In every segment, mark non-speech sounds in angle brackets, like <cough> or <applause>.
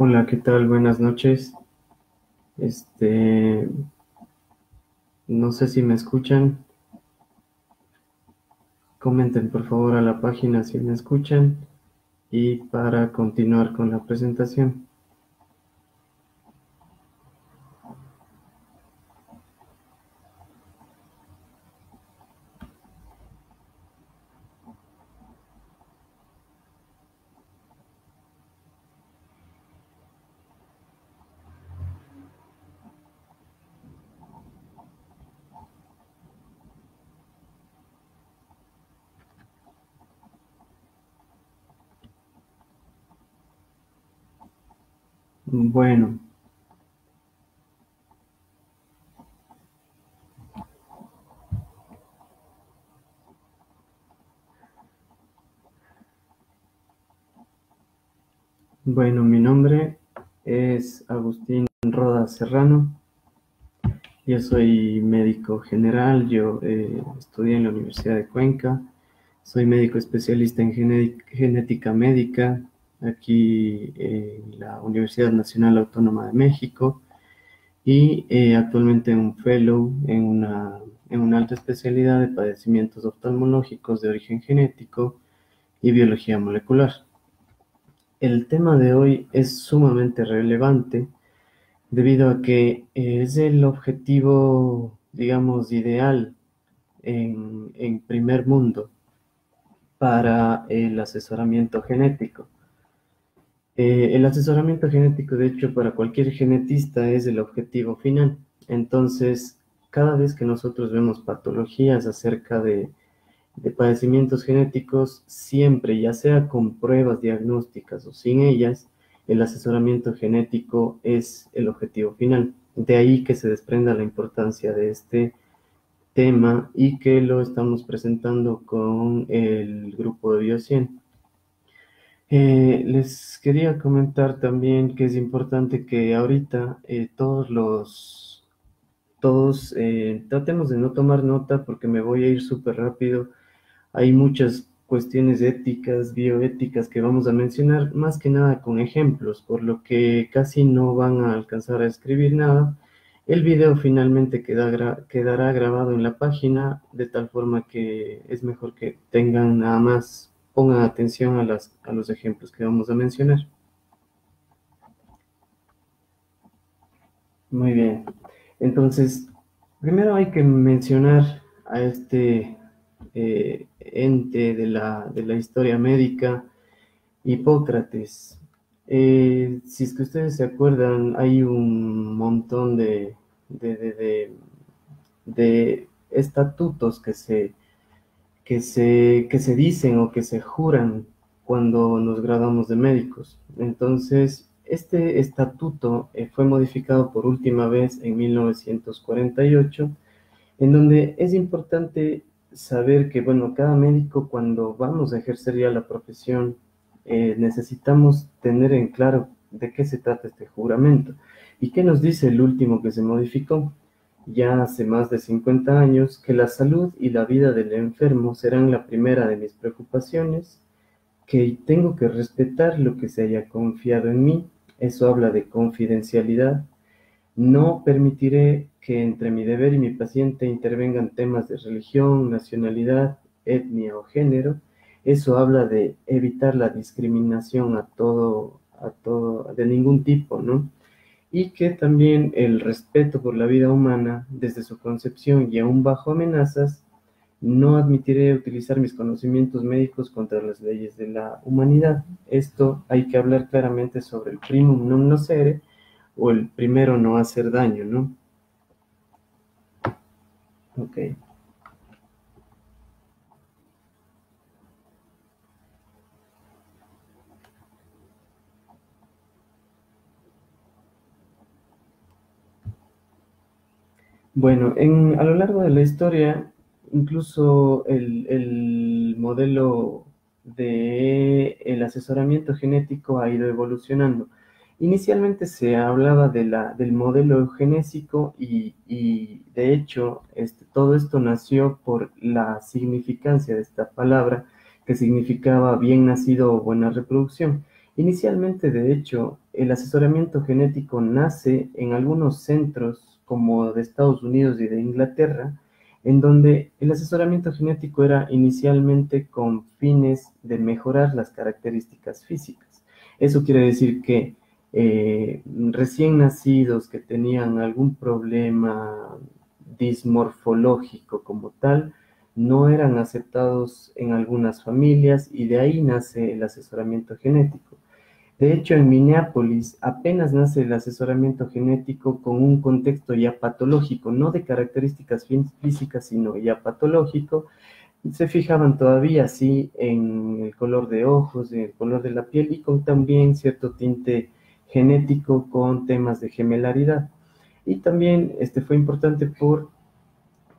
Hola, ¿qué tal? Buenas noches. Este, no sé si me escuchan. Comenten por favor a la página si me escuchan y para continuar con la presentación. Bueno. Bueno, mi nombre es Agustín Roda Serrano. Yo soy médico general, yo eh, estudié en la Universidad de Cuenca. Soy médico especialista en genética médica aquí en la Universidad Nacional Autónoma de México y eh, actualmente un fellow en una, en una alta especialidad de padecimientos oftalmológicos de origen genético y biología molecular. El tema de hoy es sumamente relevante debido a que es el objetivo, digamos, ideal en, en primer mundo para el asesoramiento genético. Eh, el asesoramiento genético, de hecho, para cualquier genetista es el objetivo final. Entonces, cada vez que nosotros vemos patologías acerca de, padecimientos genéticos, siempre, ya sea con pruebas diagnósticas o sin ellas, el asesoramiento genético es el objetivo final. De ahí que se desprenda la importancia de este tema y que lo estamos presentando con el grupo de Biocien. Eh, les quería comentar también que es importante que ahorita eh, todos los, todos eh, tratemos de no tomar nota porque me voy a ir súper rápido. Hay muchas cuestiones éticas, bioéticas que vamos a mencionar, más que nada con ejemplos, por lo que casi no van a alcanzar a escribir nada. El video finalmente quedará grabado en la página de tal forma que es mejor que tengan nada más pongan atención a, las, a los ejemplos que vamos a mencionar. Muy bien. Entonces, primero hay que mencionar a este eh, ente de la, de la, historia médica, Hipócrates. Eh, si es que ustedes se acuerdan, hay un montón de, de, de estatutos que se que se, que se dicen o que se juran cuando nos graduamos de médicos. Entonces, este estatuto eh, fue modificado por última vez en 1948, en donde es importante saber que, bueno, cada médico cuando vamos a ejercer ya la profesión, eh, necesitamos tener en claro de qué se trata este juramento. ¿Y qué nos dice el último que se modificó? ya hace más de 50 años que la salud y la vida del enfermo serán la primera de mis preocupaciones, que tengo que respetar lo que se haya confiado en mí, eso habla de confidencialidad, no permitiré que entre mi deber y mi paciente intervengan temas de religión, nacionalidad, etnia o género, eso habla de evitar la discriminación a todo, a todo, de ningún tipo, ¿no? y que también el respeto por la vida humana desde su concepción y aún bajo amenazas, no admitiré utilizar mis conocimientos médicos contra las leyes de la humanidad. Esto hay que hablar claramente sobre el primum non nocere o el primero no hacer daño, ¿no? Ok. Bueno, en, a lo largo de la historia, incluso el, modelo de el asesoramiento genético ha ido evolucionando. Inicialmente se hablaba de la, del modelo eugenésico y, de hecho este, todo esto nació por la significancia de esta palabra que significaba bien nacido o buena reproducción. Inicialmente, de hecho, el asesoramiento genético nace en algunos centros como de Estados Unidos y de Inglaterra, en donde el asesoramiento genético era inicialmente con fines de mejorar las características físicas. Eso quiere decir que eh, recién nacidos que tenían algún problema dismorfológico como tal, no eran aceptados en algunas familias y de ahí nace el asesoramiento genético. De hecho, en Minneapolis apenas nace el asesoramiento genético con un contexto ya patológico, no de características físicas, sino ya patológico. Se fijaban todavía así en el color de ojos, en el color de la piel y con también cierto tinte genético con temas de gemelaridad. Y también este fue importante por,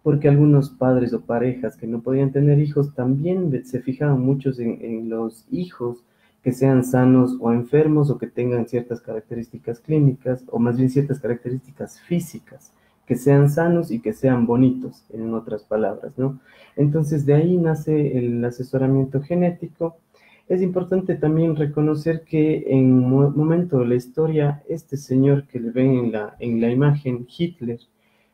porque algunos padres o parejas que no podían tener hijos también se fijaban muchos en, en los hijos que sean sanos o enfermos o que tengan ciertas características clínicas o más bien ciertas características físicas, que sean sanos y que sean bonitos, en otras palabras, ¿no? Entonces de ahí nace el asesoramiento genético. Es importante también reconocer que en un momento de la historia, este señor que le ven en la, en la imagen, Hitler,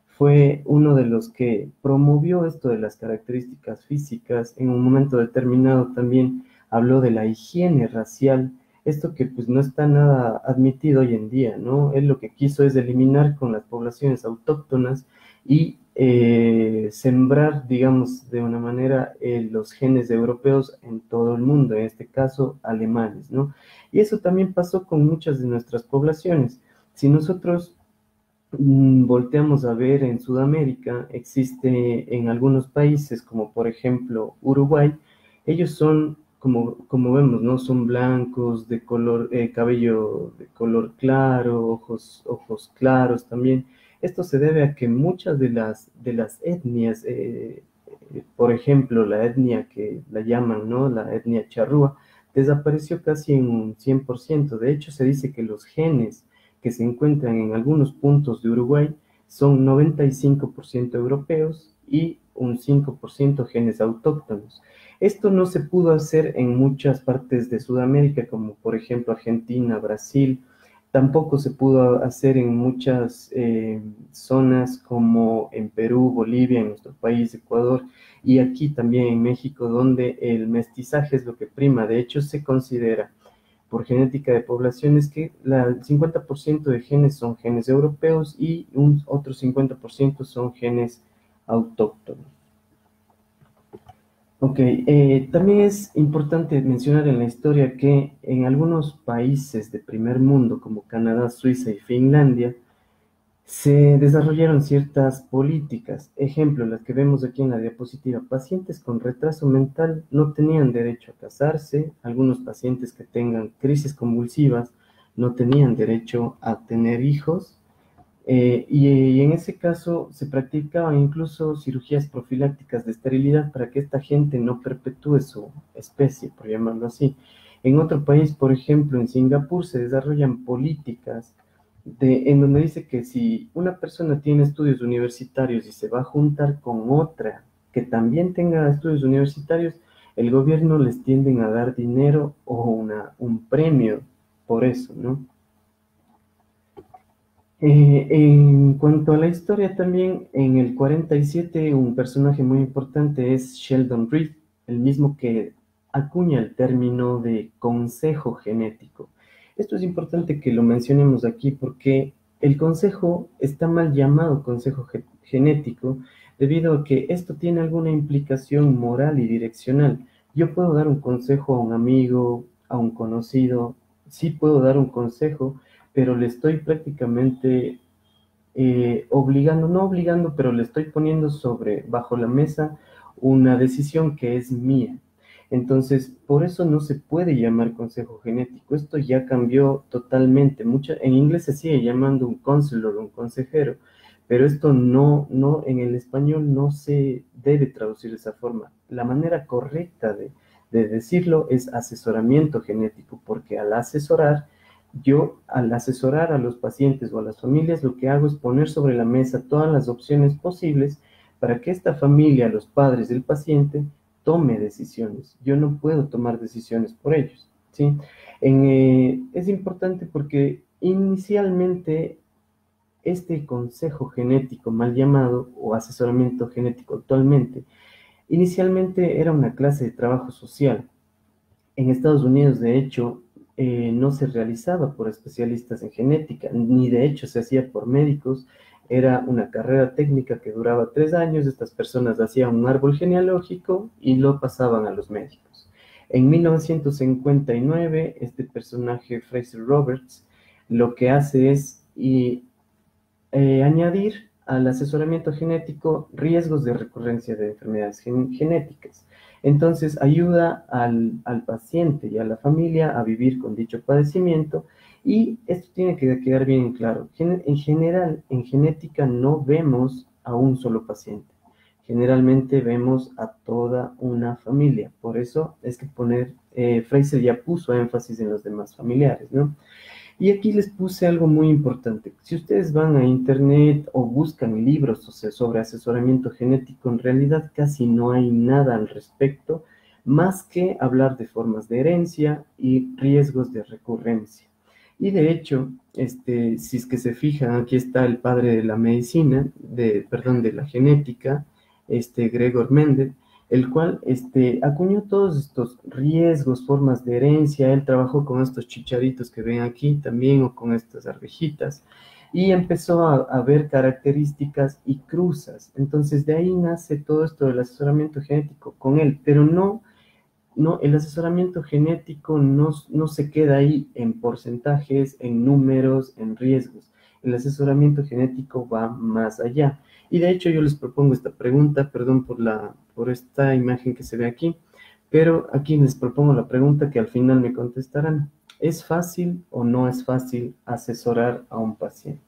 fue uno de los que promovió esto de las características físicas. En un momento determinado también habló de la higiene racial, esto que pues no está nada admitido hoy en día, ¿no? Él lo que quiso es eliminar con las poblaciones autóctonas y eh, sembrar, digamos, de una manera eh, los genes europeos en todo el mundo, en este caso alemanes, ¿no? Y eso también pasó con muchas de nuestras poblaciones. Si nosotros mm, volteamos a ver en Sudamérica, existe en algunos países, como por ejemplo Uruguay, ellos son como, como vemos, ¿no? Son blancos, de color, eh, cabello de color claro, ojos, ojos claros también. Esto se debe a que muchas de las, de las etnias, eh, eh, por ejemplo, la etnia que la llaman, ¿no? La etnia charrúa, desapareció casi en un 100%. De hecho, se dice que los genes que se encuentran en algunos puntos de Uruguay son 95% europeos y un 5% genes autóctonos. Esto no se pudo hacer en muchas partes de Sudamérica, como por ejemplo Argentina, Brasil. Tampoco se pudo hacer en muchas eh, zonas como en Perú, Bolivia, en nuestro país, Ecuador, y aquí también en México, donde el mestizaje es lo que prima. De hecho, se considera por genética de poblaciones que el 50% de genes son genes europeos y un otro 50% son genes autóctonos. Ok, eh, también es importante mencionar en la historia que en algunos países de primer mundo como Canadá, Suiza y Finlandia se desarrollaron ciertas políticas. Ejemplo, las que vemos aquí en la diapositiva. Pacientes con retraso mental no tenían derecho a casarse. Algunos pacientes que tengan crisis convulsivas no tenían derecho a tener hijos. Eh, y, en ese caso se practicaban incluso cirugías profilácticas de esterilidad para que esta gente no perpetúe su especie, por llamarlo así. En otro país, por ejemplo, en Singapur, se desarrollan políticas de, en donde dice que si una persona tiene estudios universitarios y se va a juntar con otra que también tenga estudios universitarios, el gobierno les tienden a dar dinero o un premio por eso, ¿no? Eh, en cuanto a la historia también, en el 47 un personaje muy importante es Sheldon Reed, el mismo que acuña el término de consejo genético. Esto es importante que lo mencionemos aquí porque el consejo está mal llamado consejo genético debido a que esto tiene alguna implicación moral y direccional. Yo puedo dar un consejo a un amigo, a un conocido, sí puedo dar un consejo, pero le estoy prácticamente eh, obligando, no obligando, pero le estoy poniendo sobre, bajo la mesa, una decisión que es mía. Entonces, por eso no se puede llamar consejo genético. Esto ya cambió totalmente. en inglés se sigue llamando un counselor, un consejero, pero esto no, no, en el español no se debe traducir de esa forma. La manera correcta de, de decirlo es asesoramiento genético, porque al asesorar yo, al asesorar a los pacientes o a las familias, lo que hago es poner sobre la mesa todas las opciones posibles para que esta familia, los padres del paciente, tome decisiones. Yo no puedo tomar decisiones por ellos. ¿sí? Eh, es importante porque inicialmente este consejo genético mal llamado o asesoramiento genético actualmente, inicialmente era una clase de trabajo social. En Estados Unidos, de hecho, eh, no se realizaba por especialistas en genética, ni de hecho se hacía por médicos. Era una carrera técnica que duraba tres años. Estas personas hacían un árbol genealógico y lo pasaban a los médicos. En 1959, este personaje, Fraser Roberts, lo que hace es eh, añadir al asesoramiento genético riesgos de recurrencia de enfermedades genéticas. Entonces ayuda al, paciente y a la familia a vivir con dicho padecimiento y esto tiene que quedar bien claro. En general, en genética no vemos a un solo paciente. Generalmente vemos a toda una familia. Por eso es que poner, eh, Fraser ya puso énfasis en los demás familiares, ¿no? Y aquí les puse algo muy importante. Si ustedes van a internet o buscan libros sobre asesoramiento genético, en realidad casi no hay nada al respecto, más que hablar de formas de herencia y riesgos de recurrencia. Y de hecho, este, si es que se fijan, aquí está el padre de la medicina, de, perdón, de la genética, este Gregor Mendel, el cual este, acuñó todos estos riesgos, formas de herencia. Él trabajó con estos chicharitos que ven aquí también o con estas arvejitas y empezó a, ver características y cruzas. Entonces de ahí nace todo esto del asesoramiento genético con él, pero no, no el asesoramiento genético no, no se queda ahí en porcentajes, en números, en riesgos. El asesoramiento genético va más allá. Y de hecho yo les propongo esta pregunta, perdón por, la, por esta imagen que se ve aquí, pero aquí les propongo la pregunta que al final me contestarán. ¿Es fácil o no es fácil asesorar a un paciente?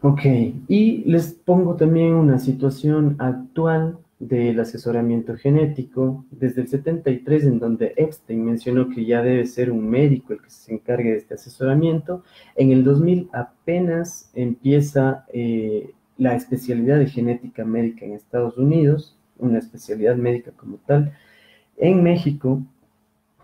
Ok, y les pongo también una situación actual del asesoramiento genético desde el 73, en donde Epstein mencionó que ya debe ser un médico el que se encargue de este asesoramiento. En el 2000 apenas empieza eh, la especialidad de genética médica en Estados Unidos, una especialidad médica como tal. En México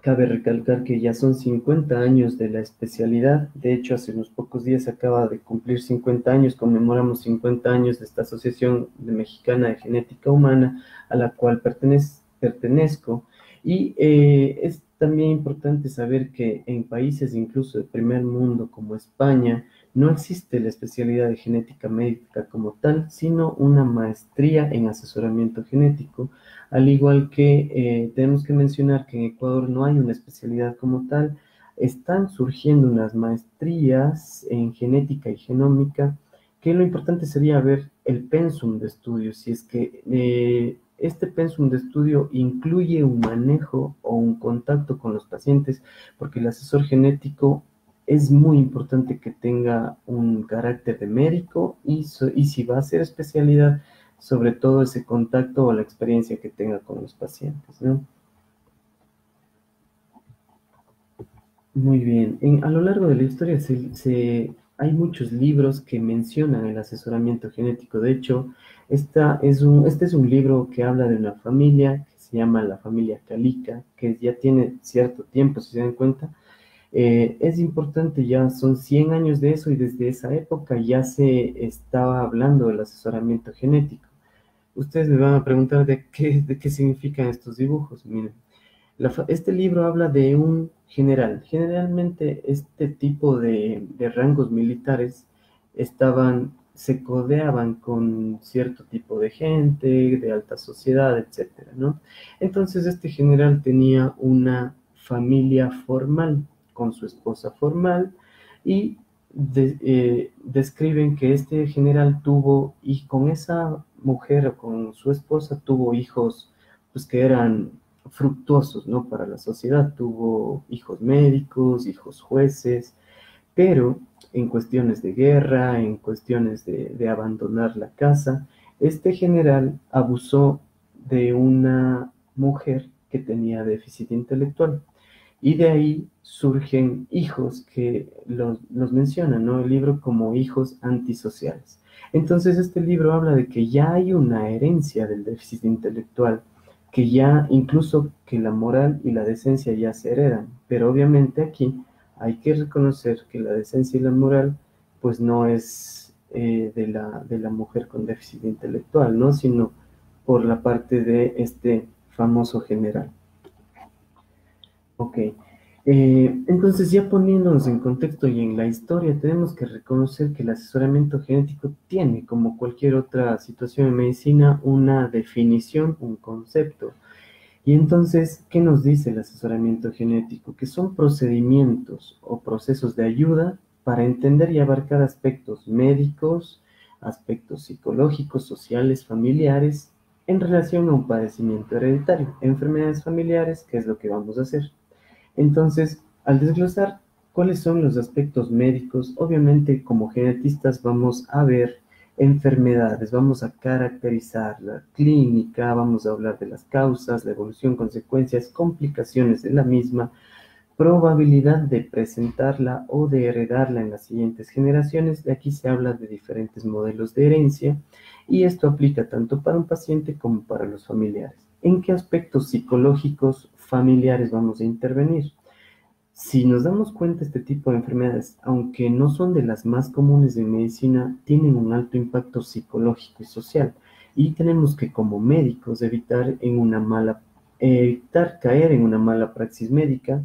Cabe recalcar que ya son 50 años de la especialidad. De hecho, hace unos pocos días acaba de cumplir 50 años. Conmemoramos 50 años de esta Asociación Mexicana de Genética Humana, a la cual pertenezco. Y eh, es también importante saber que en países incluso de primer mundo como España, no existe la especialidad de genética médica como tal, sino una maestría en asesoramiento genético, al igual que eh, tenemos que mencionar que en Ecuador no hay una especialidad como tal, están surgiendo unas maestrías en genética y genómica, que lo importante sería ver el pensum de estudio, si es que eh, este pensum de estudio incluye un manejo o un contacto con los pacientes, porque el asesor genético es muy importante que tenga un carácter de médico y, si va a hacer especialidad, sobre todo ese contacto o la experiencia que tenga con los pacientes. Muy bien. a lo largo de la historia hay muchos libros que mencionan el asesoramiento genético. De hecho, esta es un, este es un libro que habla de una familia que se llama la familia Calica, que ya tiene cierto tiempo, si se dan cuenta. Eh, es importante, ya son 100 años de eso y desde esa época ya se estaba hablando del asesoramiento genético. Ustedes me van a preguntar de qué, de qué significan estos dibujos. Miren, este libro habla de un general. Generalmente este tipo de, rangos militares estaban se codeaban con cierto tipo de gente, de alta sociedad, etcétera, ¿no? Entonces este general tenía una familia formal con su esposa formal y eh, describen que este general tuvo y con esa mujer o con su esposa tuvo hijos pues que eran fructuosos, ¿no? Para la sociedad, tuvo hijos médicos, hijos jueces, pero en cuestiones de guerra, en cuestiones de, abandonar la casa, este general abusó de una mujer que tenía déficit intelectual. Y de ahí surgen hijos que los, los mencionan, ¿no? El libro como hijos antisociales. Entonces este libro habla de que ya hay una herencia del déficit intelectual que ya incluso que la moral y la decencia ya se heredan. Pero obviamente aquí hay que reconocer que la decencia y la moral pues no es eh, de, la, de la mujer con déficit intelectual, ¿no? Sino por la parte de este famoso general. Ok. Eh, entonces, ya poniéndonos en contexto y en la historia, tenemos que reconocer que el asesoramiento genético tiene, como cualquier otra situación en medicina, una definición, un concepto. Y entonces, ¿qué nos dice el asesoramiento genético? Que son procedimientos o procesos de ayuda para entender y abarcar aspectos médicos, aspectos psicológicos, sociales, familiares, en relación a un padecimiento hereditario, enfermedades familiares, ¿qué es lo que vamos a hacer? Entonces, al desglosar cuáles son los aspectos médicos, obviamente como genetistas vamos a ver enfermedades, vamos a caracterizar la clínica, vamos a hablar de las causas, la evolución, consecuencias, complicaciones de la misma, probabilidad de presentarla o de heredarla en las siguientes generaciones. De aquí se habla de diferentes modelos de herencia y esto aplica tanto para un paciente como para los familiares. ¿En qué aspectos psicológicos familiares vamos a intervenir? Si nos damos cuenta, este tipo de enfermedades, aunque no son de las más comunes en medicina, tienen un alto impacto psicológico y social. Y tenemos que, como médicos, evitar, en una mala, evitar caer en una mala praxis médica,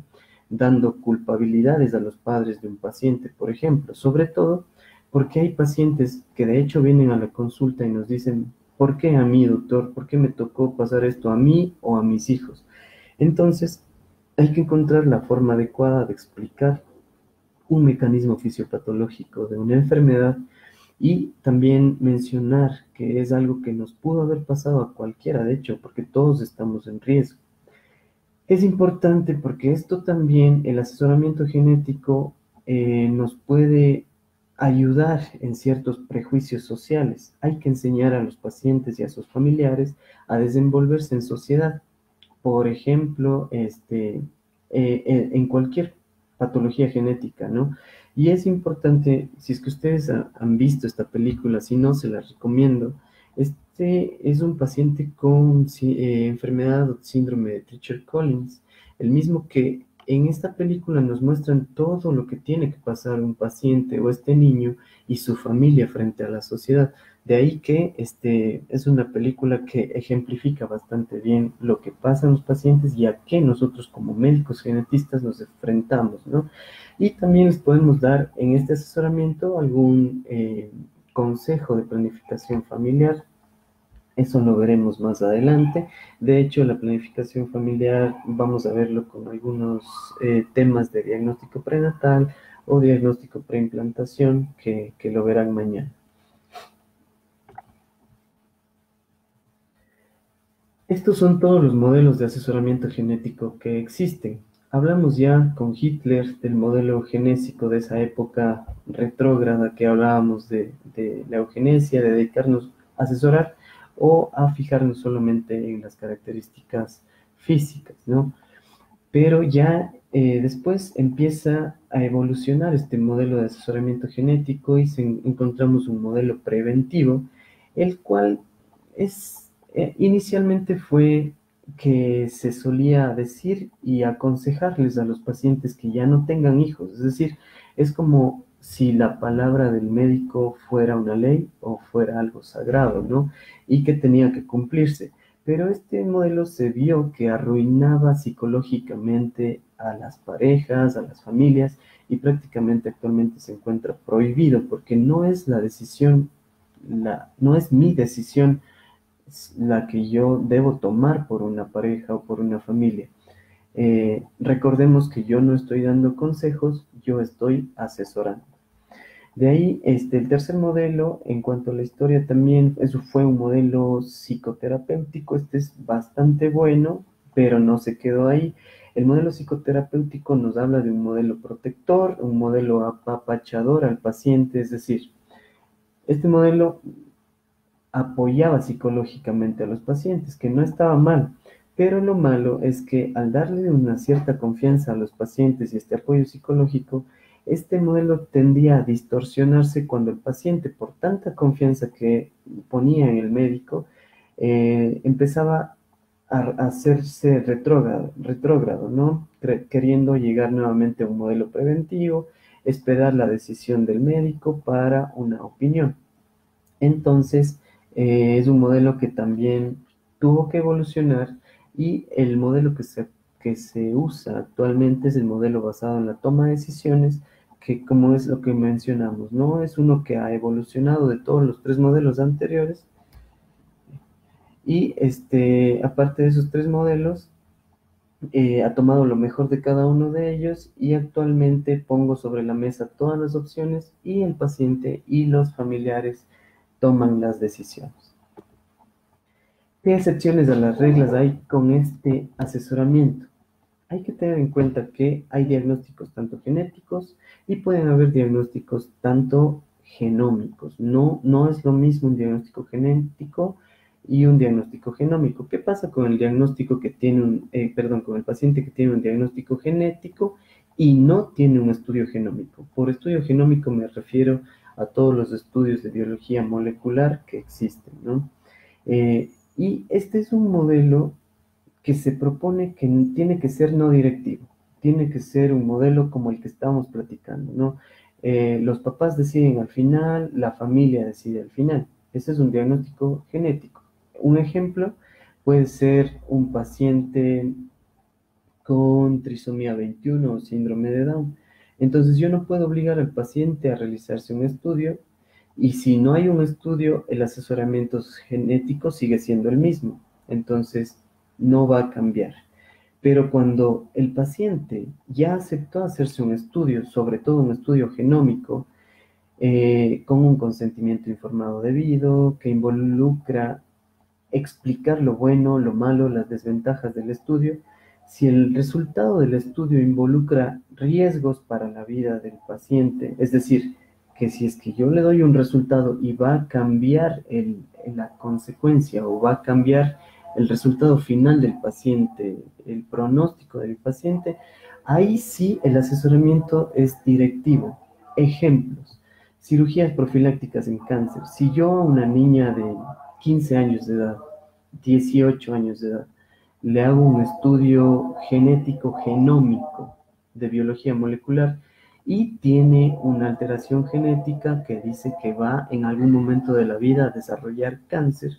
dando culpabilidades a los padres de un paciente, por ejemplo, sobre todo porque hay pacientes que de hecho vienen a la consulta y nos dicen, ¿Por qué a mí, doctor? ¿Por qué me tocó pasar esto a mí o a mis hijos? Entonces, hay que encontrar la forma adecuada de explicar un mecanismo fisiopatológico de una enfermedad y también mencionar que es algo que nos pudo haber pasado a cualquiera, de hecho, porque todos estamos en riesgo. Es importante porque esto también, el asesoramiento genético, eh, nos puede ayudar en ciertos prejuicios sociales. Hay que enseñar a los pacientes y a sus familiares a desenvolverse en sociedad. Por ejemplo, este, eh, en cualquier patología genética, ¿no? Y es importante, si es que ustedes han visto esta película, si no, se la recomiendo. Este es un paciente con eh, enfermedad o síndrome de Treacher Collins, el mismo que en esta película nos muestran todo lo que tiene que pasar un paciente o este niño y su familia frente a la sociedad. De ahí que este, es una película que ejemplifica bastante bien lo que pasa en los pacientes y a qué nosotros como médicos genetistas nos enfrentamos, ¿no? Y también les podemos dar en este asesoramiento algún eh, consejo de planificación familiar eso lo veremos más adelante. De hecho, la planificación familiar vamos a verlo con algunos eh, temas de diagnóstico prenatal o diagnóstico preimplantación que, que lo verán mañana. Estos son todos los modelos de asesoramiento genético que existen. Hablamos ya con Hitler del modelo genésico de esa época retrógrada que hablábamos de, la eugenesia, de dedicarnos a asesorar o a fijarnos solamente en las características físicas, ¿no? Pero ya eh, después empieza a evolucionar este modelo de asesoramiento genético y encontramos un modelo preventivo, el cual es, eh, inicialmente fue que se solía decir y aconsejarles a los pacientes que ya no tengan hijos, es decir, es como si la palabra del médico fuera una ley o fuera algo sagrado, ¿no? Y que tenía que cumplirse. Pero este modelo se vio que arruinaba psicológicamente a las parejas, a las familias, y prácticamente actualmente se encuentra prohibido porque no es la decisión, la, no es mi decisión la que yo debo tomar por una pareja o por una familia. Eh, recordemos que yo no estoy dando consejos, yo estoy asesorando. De ahí, este, el tercer modelo, en cuanto a la historia también, eso fue un modelo psicoterapéutico, este es bastante bueno, pero no se quedó ahí. El modelo psicoterapéutico nos habla de un modelo protector, un modelo apapachador al paciente, es decir, este modelo apoyaba psicológicamente a los pacientes, que no estaba mal, pero lo malo es que al darle una cierta confianza a los pacientes y este apoyo psicológico, este modelo tendía a distorsionarse cuando el paciente, por tanta confianza que ponía en el médico, eh, empezaba hacerse retrógrado, retrógrado, ¿no? Queriendo llegar nuevamente a un modelo preventivo, esperar la decisión del médico para una opinión. Entonces, eh, es un modelo que también tuvo que evolucionar y el modelo que se, que se usa actualmente es el modelo basado en la toma de decisiones, que como es lo que mencionamos, ¿no? Es uno que ha evolucionado de todos los tres modelos anteriores y este, aparte de esos tres modelos, eh, ha tomado lo mejor de cada uno de ellos y actualmente pongo sobre la mesa todas las opciones y el paciente y los familiares toman las decisiones. ¿Qué excepciones a las reglas hay con este asesoramiento? Hay que tener en cuenta que hay diagnósticos tanto genéticos y pueden haber diagnósticos tanto genómicos. No, no es lo mismo un diagnóstico genético y un diagnóstico genómico. ¿Qué pasa con el diagnóstico que tiene un, eh, perdón, con el paciente que tiene un diagnóstico genético y no tiene un estudio genómico? Por estudio genómico me refiero a todos los estudios de biología molecular que existen, ¿no? Eh, y este es un modelo que se propone que tiene que ser no directivo, tiene que ser un modelo como el que estamos platicando, ¿no? Eh, los papás deciden al final, la familia decide al final. Ese es un diagnóstico genético. Un ejemplo puede ser un paciente con trisomía 21 o síndrome de Down. Entonces yo no puedo obligar al paciente a realizarse un estudio y si no hay un estudio, el asesoramiento genético sigue siendo el mismo. Entonces no va a cambiar. Pero cuando el paciente ya aceptó hacerse un estudio, sobre todo un estudio genómico, eh, con un consentimiento informado debido, que involucra explicar lo bueno, lo malo, las desventajas del estudio. Si el resultado del estudio involucra riesgos para la vida del paciente, es decir, que si es que yo le doy un resultado y va a cambiar la consecuencia o va a cambiar el resultado final del paciente, el pronóstico del paciente, ahí sí el asesoramiento es directivo. Ejemplos, cirugías profilácticas en cáncer. Si yo a una niña de 15 años de edad, 18 años de edad, le hago un estudio genético genómico de biología molecular y tiene una alteración genética que dice que va en algún momento de la vida a desarrollar cáncer,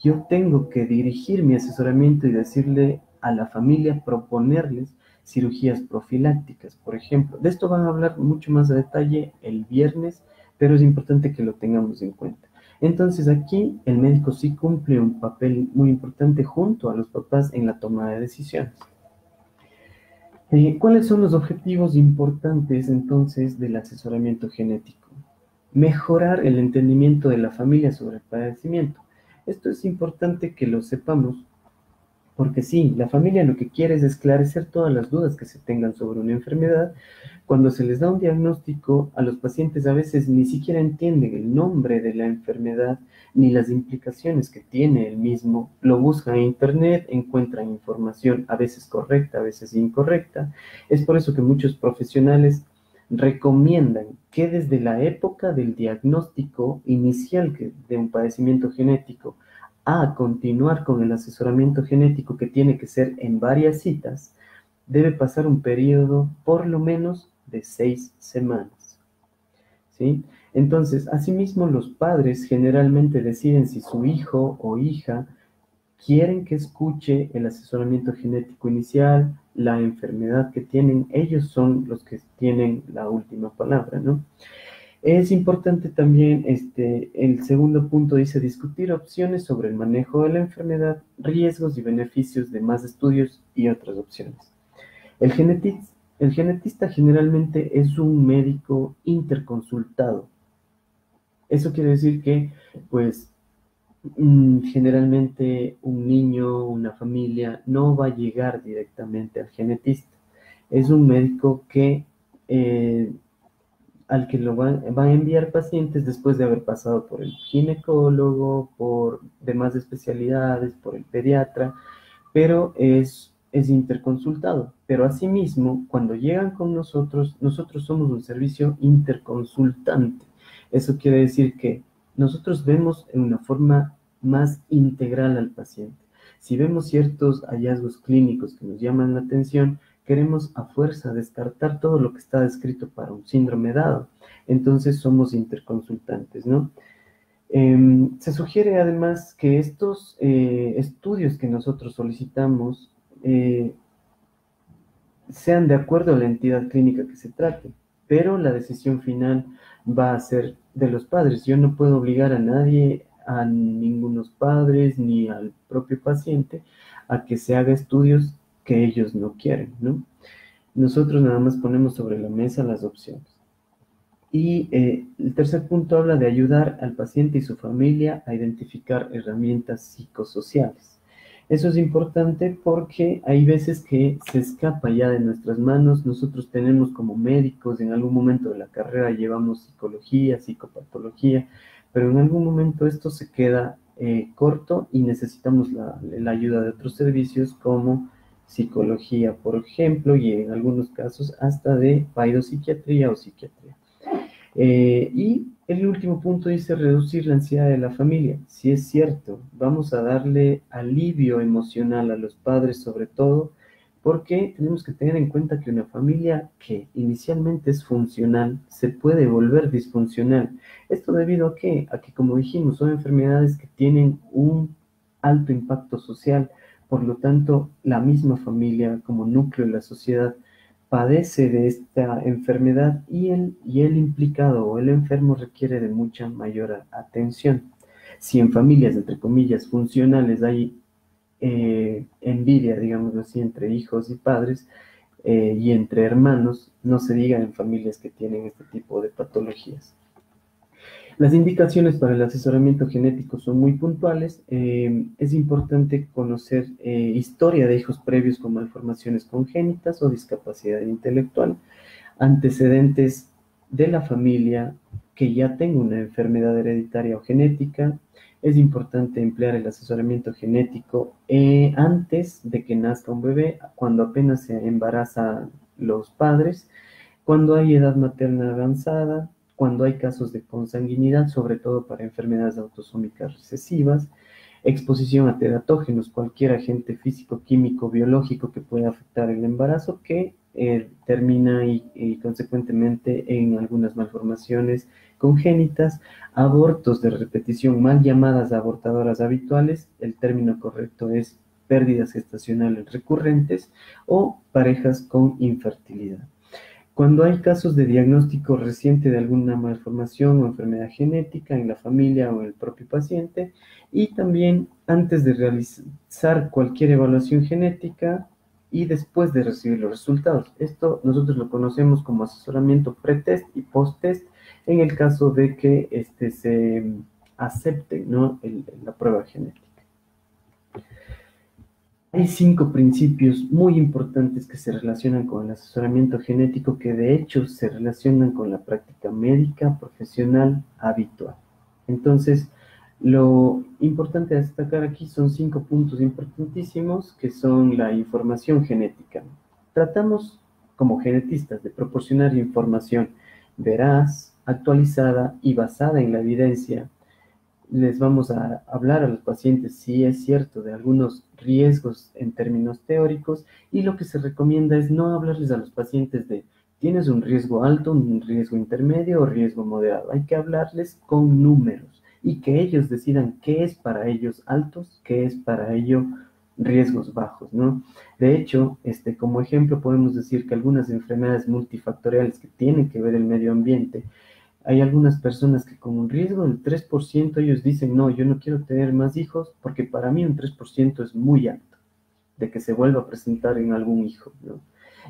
yo tengo que dirigir mi asesoramiento y decirle a la familia, proponerles cirugías profilácticas, por ejemplo. De esto van a hablar mucho más a detalle el viernes, pero es importante que lo tengamos en cuenta. Entonces aquí el médico sí cumple un papel muy importante junto a los papás en la toma de decisiones. Eh, ¿Cuáles son los objetivos importantes entonces del asesoramiento genético? Mejorar el entendimiento de la familia sobre el padecimiento. Esto es importante que lo sepamos porque sí, la familia lo que quiere es esclarecer todas las dudas que se tengan sobre una enfermedad. Cuando se les da un diagnóstico, a los pacientes a veces ni siquiera entienden el nombre de la enfermedad ni las implicaciones que tiene el mismo. Lo buscan en Internet, encuentran información a veces correcta, a veces incorrecta. Es por eso que muchos profesionales recomiendan que desde la época del diagnóstico inicial de un padecimiento genético a continuar con el asesoramiento genético que tiene que ser en varias citas, debe pasar un periodo por lo menos de seis semanas. ¿sí? Entonces, asimismo, los padres generalmente deciden si su hijo o hija quieren que escuche el asesoramiento genético inicial, la enfermedad que tienen, ellos son los que tienen la última palabra, ¿no? Es importante también, este, el segundo punto dice discutir opciones sobre el manejo de la enfermedad, riesgos y beneficios de más estudios y otras opciones. El, el genetista generalmente es un médico interconsultado. Eso quiere decir que, pues, mm, generalmente un niño, una familia, no va a llegar directamente al genetista. Es un médico que eh, al que lo van, a enviar pacientes después de haber pasado por el ginecólogo, por demás especialidades, por el pediatra, pero es, es interconsultado. Pero asimismo, cuando llegan con nosotros, nosotros somos un servicio interconsultante. Eso quiere decir que nosotros vemos en una forma más integral al paciente. Si vemos ciertos hallazgos clínicos que nos llaman la atención, queremos a fuerza descartar todo lo que está descrito para un síndrome dado. Entonces somos interconsultantes, ¿no? Em, se sugiere además que estos eh, estudios que nosotros solicitamos eh, sean de acuerdo a la entidad clínica que se trate, pero la decisión final va a ser de los padres. Yo no puedo obligar a nadie, a ningunos padres ni al propio paciente a que se haga estudios que ellos no quieren, ¿no? Nosotros nada más ponemos sobre la mesa las opciones. Y eh, el tercer punto habla de ayudar al paciente y su familia a identificar herramientas psicosociales. Eso es importante porque hay veces que se escapa ya de nuestras manos. Nosotros tenemos como médicos, en algún momento de la carrera llevamos psicología, psicopatología, pero en algún momento esto se queda eh, corto y necesitamos la, la ayuda de otros servicios como psicología, por ejemplo, y en algunos casos hasta de psiquiatría o psiquiatría. Eh, y el último punto dice reducir la ansiedad de la familia. Si es cierto, vamos a darle alivio emocional a los padres sobre todo, porque tenemos que tener en cuenta que una familia que inicialmente es funcional se puede volver disfuncional. Esto debido a qué? A que, como dijimos, son enfermedades que tienen un alto impacto social, por lo tanto, la misma familia como núcleo de la sociedad padece de esta enfermedad y el, y el implicado o el enfermo requiere de mucha mayor atención. Si en familias, entre comillas, funcionales hay eh, envidia, digamos así, entre hijos y padres eh, y entre hermanos, no se diga en familias que tienen este tipo de patologías. Las indicaciones para el asesoramiento genético son muy puntuales. Eh, es importante conocer eh, historia de hijos previos con malformaciones congénitas o discapacidad intelectual, antecedentes de la familia que ya tenga una enfermedad hereditaria o genética. Es importante emplear el asesoramiento genético eh, antes de que nazca un bebé, cuando apenas se embarazan los padres, cuando hay edad materna avanzada, cuando hay casos de consanguinidad, sobre todo para enfermedades autosómicas recesivas, exposición a teratógenos, cualquier agente físico, químico, biológico que pueda afectar el embarazo, que eh, termina y, consecuentemente en algunas malformaciones congénitas, abortos de repetición mal llamadas abortadoras habituales, el término correcto es pérdidas gestacionales recurrentes o parejas con infertilidad. Cuando hay casos de diagnóstico reciente de alguna malformación o enfermedad genética en la familia o el propio paciente, y también antes de realizar cualquier evaluación genética y después de recibir los resultados. Esto nosotros lo conocemos como asesoramiento pre-test y post-test en el caso de que este, se acepte ¿no? la prueba genética. Hay cinco principios muy importantes que se relacionan con el asesoramiento genético que de hecho se relacionan con la práctica médica profesional habitual. Entonces, lo importante a destacar aquí son cinco puntos importantísimos que son la información genética. Tratamos como genetistas de proporcionar información veraz, actualizada y basada en la evidencia les vamos a hablar a los pacientes si es cierto de algunos riesgos en términos teóricos y lo que se recomienda es no hablarles a los pacientes de tienes un riesgo alto, un riesgo intermedio o riesgo moderado. Hay que hablarles con números y que ellos decidan qué es para ellos altos, qué es para ellos riesgos bajos, ¿no? De hecho, este, como ejemplo podemos decir que algunas enfermedades multifactoriales que tienen que ver el medio ambiente hay algunas personas que con un riesgo del 3% ellos dicen, no, yo no quiero tener más hijos porque para mí un 3% es muy alto de que se vuelva a presentar en algún hijo. ¿no?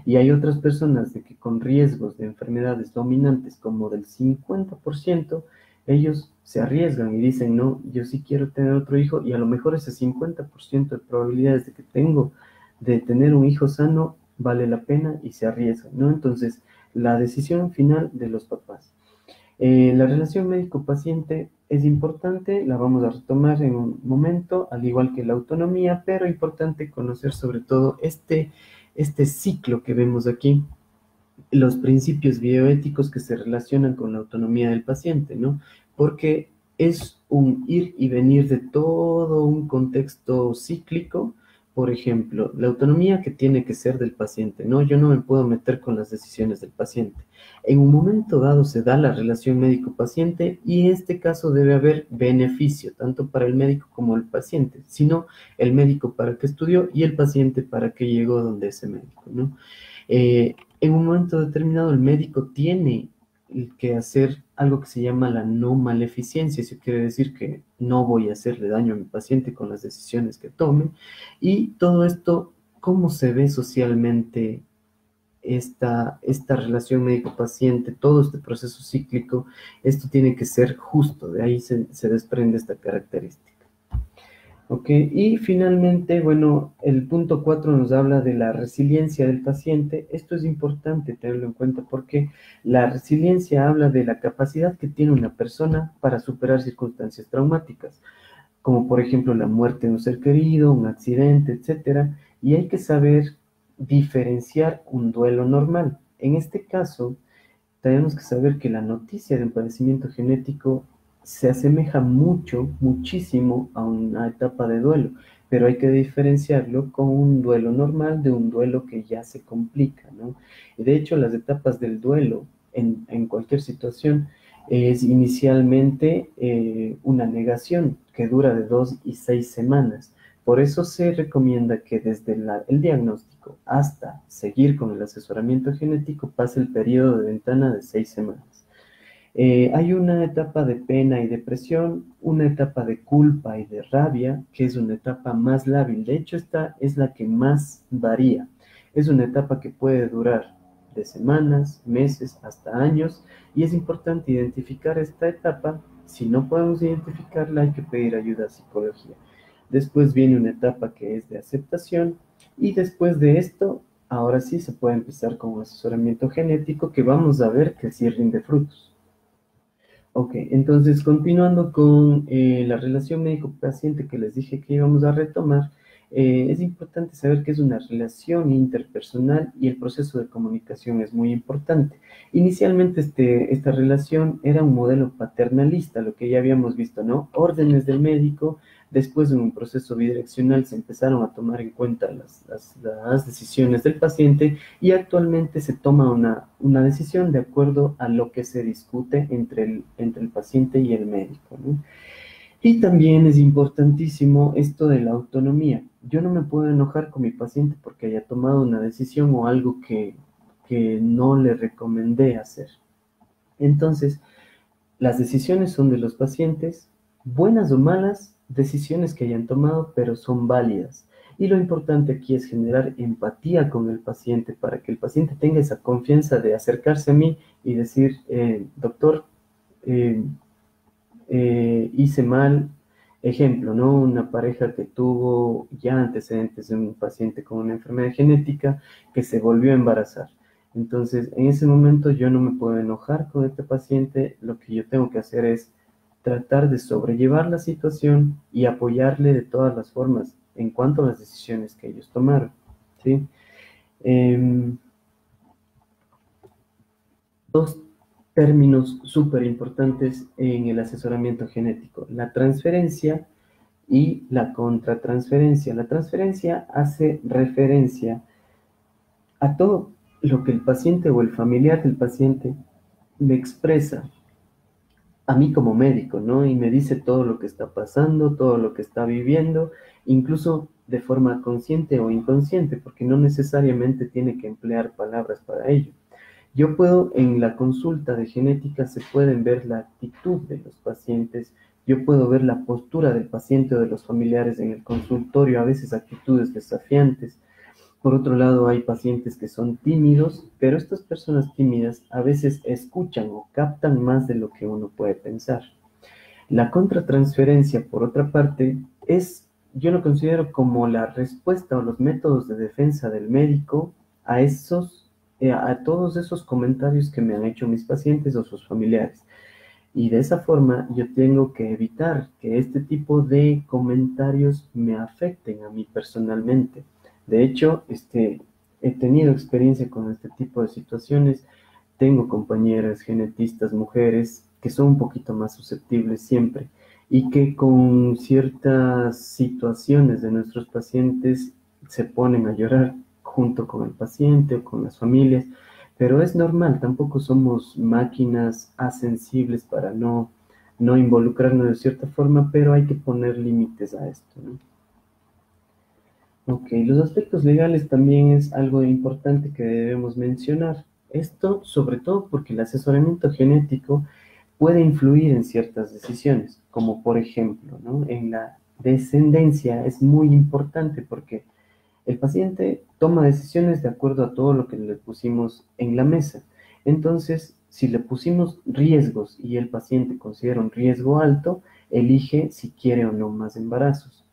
Y hay otras personas de que con riesgos de enfermedades dominantes como del 50%, ellos se arriesgan y dicen, no, yo sí quiero tener otro hijo y a lo mejor ese 50% de probabilidades de que tengo de tener un hijo sano vale la pena y se arriesgan, ¿no? Entonces, la decisión final de los papás. Eh, la relación médico-paciente es importante, la vamos a retomar en un momento, al igual que la autonomía, pero importante conocer sobre todo este, este ciclo que vemos aquí, los principios bioéticos que se relacionan con la autonomía del paciente, ¿no? Porque es un ir y venir de todo un contexto cíclico por ejemplo, la autonomía que tiene que ser del paciente, ¿no? Yo no me puedo meter con las decisiones del paciente. En un momento dado se da la relación médico-paciente y en este caso debe haber beneficio, tanto para el médico como el paciente, sino el médico para que estudió y el paciente para que llegó donde ese médico, ¿no? Eh, en un momento determinado el médico tiene que hacer algo que se llama la no maleficencia, eso quiere decir que no voy a hacerle daño a mi paciente con las decisiones que tome. Y todo esto, ¿cómo se ve socialmente esta, esta relación médico-paciente, todo este proceso cíclico? Esto tiene que ser justo, de ahí se, se desprende esta característica. Ok, y finalmente, bueno, el punto 4 nos habla de la resiliencia del paciente. Esto es importante tenerlo en cuenta porque la resiliencia habla de la capacidad que tiene una persona para superar circunstancias traumáticas, como por ejemplo la muerte de un ser querido, un accidente, etc. Y hay que saber diferenciar un duelo normal. En este caso, tenemos que saber que la noticia de un padecimiento genético se asemeja mucho, muchísimo a una etapa de duelo, pero hay que diferenciarlo con un duelo normal de un duelo que ya se complica, ¿no? De hecho, las etapas del duelo en, cualquier situación es inicialmente eh, una negación que dura de dos y seis semanas. Por eso se recomienda que desde el diagnóstico hasta seguir con el asesoramiento genético pase el periodo de ventana de seis semanas. Eh, hay una etapa de pena y depresión, una etapa de culpa y de rabia, que es una etapa más lábil. De hecho, esta es la que más varía. Es una etapa que puede durar de semanas, meses, hasta años, y es importante identificar esta etapa. Si no podemos identificarla, hay que pedir ayuda a psicología. Después viene una etapa que es de aceptación, y después de esto, ahora sí se puede empezar con un asesoramiento genético que vamos a ver que sí rinde frutos. Ok, entonces continuando con eh, la relación médico-paciente que les dije que íbamos a retomar, eh, es importante saber que es una relación interpersonal y el proceso de comunicación es muy importante. Inicialmente este, esta relación era un modelo paternalista, lo que ya habíamos visto, ¿no? Órdenes del médico, Después, en un proceso bidireccional, se empezaron a tomar en cuenta las, las, decisiones del paciente y actualmente se toma una, una, decisión de acuerdo a lo que se discute entre el, entre el paciente y el médico. Y también es importantísimo esto de la autonomía. Yo no me puedo enojar con mi paciente porque haya tomado una decisión o algo que, que no le recomendé hacer. Entonces, las decisiones son de los pacientes, buenas o malas, decisiones que hayan tomado, pero son válidas. Y lo importante aquí es generar empatía con el paciente para que el paciente tenga esa confianza de acercarse a mí y decir, eh, doctor, eh, eh, hice mal. Ejemplo, ¿no? Una pareja que tuvo ya antecedentes de un paciente con una enfermedad genética que se volvió a embarazar. Entonces, en ese momento yo no me puedo enojar con este paciente, lo que yo tengo que hacer es tratar de sobrellevar la situación y apoyarle de todas las formas en cuanto a las decisiones que ellos tomaron. ¿sí? Em, dos términos súper importantes en el asesoramiento genético, la transferencia y la contratransferencia. La transferencia hace referencia a todo lo que el paciente o el familiar del paciente le expresa a mí como médico, ¿no? Y me dice todo lo que está pasando, todo lo que está viviendo, incluso de forma consciente o inconsciente, porque no necesariamente tiene que emplear palabras para ello. Yo puedo, en la consulta de genética se pueden ver la actitud de los pacientes, yo puedo ver la postura del paciente o de los familiares en el consultorio, a veces actitudes desafiantes, por otro lado, hay pacientes que son tímidos, pero estas personas tímidas a veces escuchan o captan más de lo que uno puede pensar. La contratransferencia, por otra parte, es, yo lo considero como la respuesta o los métodos de defensa del médico a esos, eh, a todos esos comentarios que me han hecho mis pacientes o sus familiares. Y de esa forma yo tengo que evitar que este tipo de comentarios me afecten a mí personalmente. De hecho, este, he tenido experiencia con este tipo de situaciones. Tengo compañeras genetistas, mujeres, que son un poquito más susceptibles siempre y que con ciertas situaciones de nuestros pacientes se ponen a llorar junto con el paciente o con las familias, pero es normal, tampoco somos máquinas asensibles para no, no involucrarnos de cierta forma, pero hay que poner límites a esto. Ok, los aspectos legales también es algo importante que debemos mencionar. Esto sobre todo porque el asesoramiento genético puede influir en ciertas decisiones, como por ejemplo, en la descendencia es muy importante porque el paciente toma decisiones de acuerdo a todo lo que le pusimos en la mesa. Entonces, si le pusimos riesgos y el paciente considera un riesgo alto, elige si quiere o no más embarazos.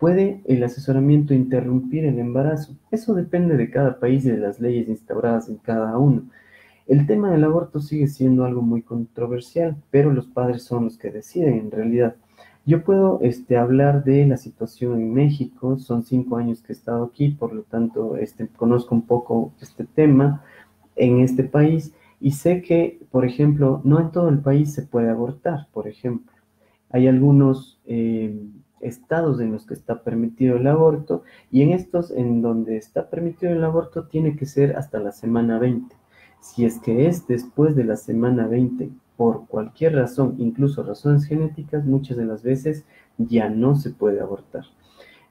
¿Puede el asesoramiento interrumpir el embarazo? Eso depende de cada país y de las leyes instauradas en cada uno. El tema del aborto sigue siendo algo muy controversial, pero los padres son los que deciden en realidad. Yo puedo este, hablar de la situación en México, son cinco años que he estado aquí, por lo tanto este, conozco un poco este tema en este país y sé que, por ejemplo, no en todo el país se puede abortar, por ejemplo. Hay algunos... Eh, estados en los que está permitido el aborto y en estos en donde está permitido el aborto tiene que ser hasta la semana 20. Si es que es después de la semana 20 por cualquier razón, incluso razones genéticas, muchas de las veces ya no se puede abortar.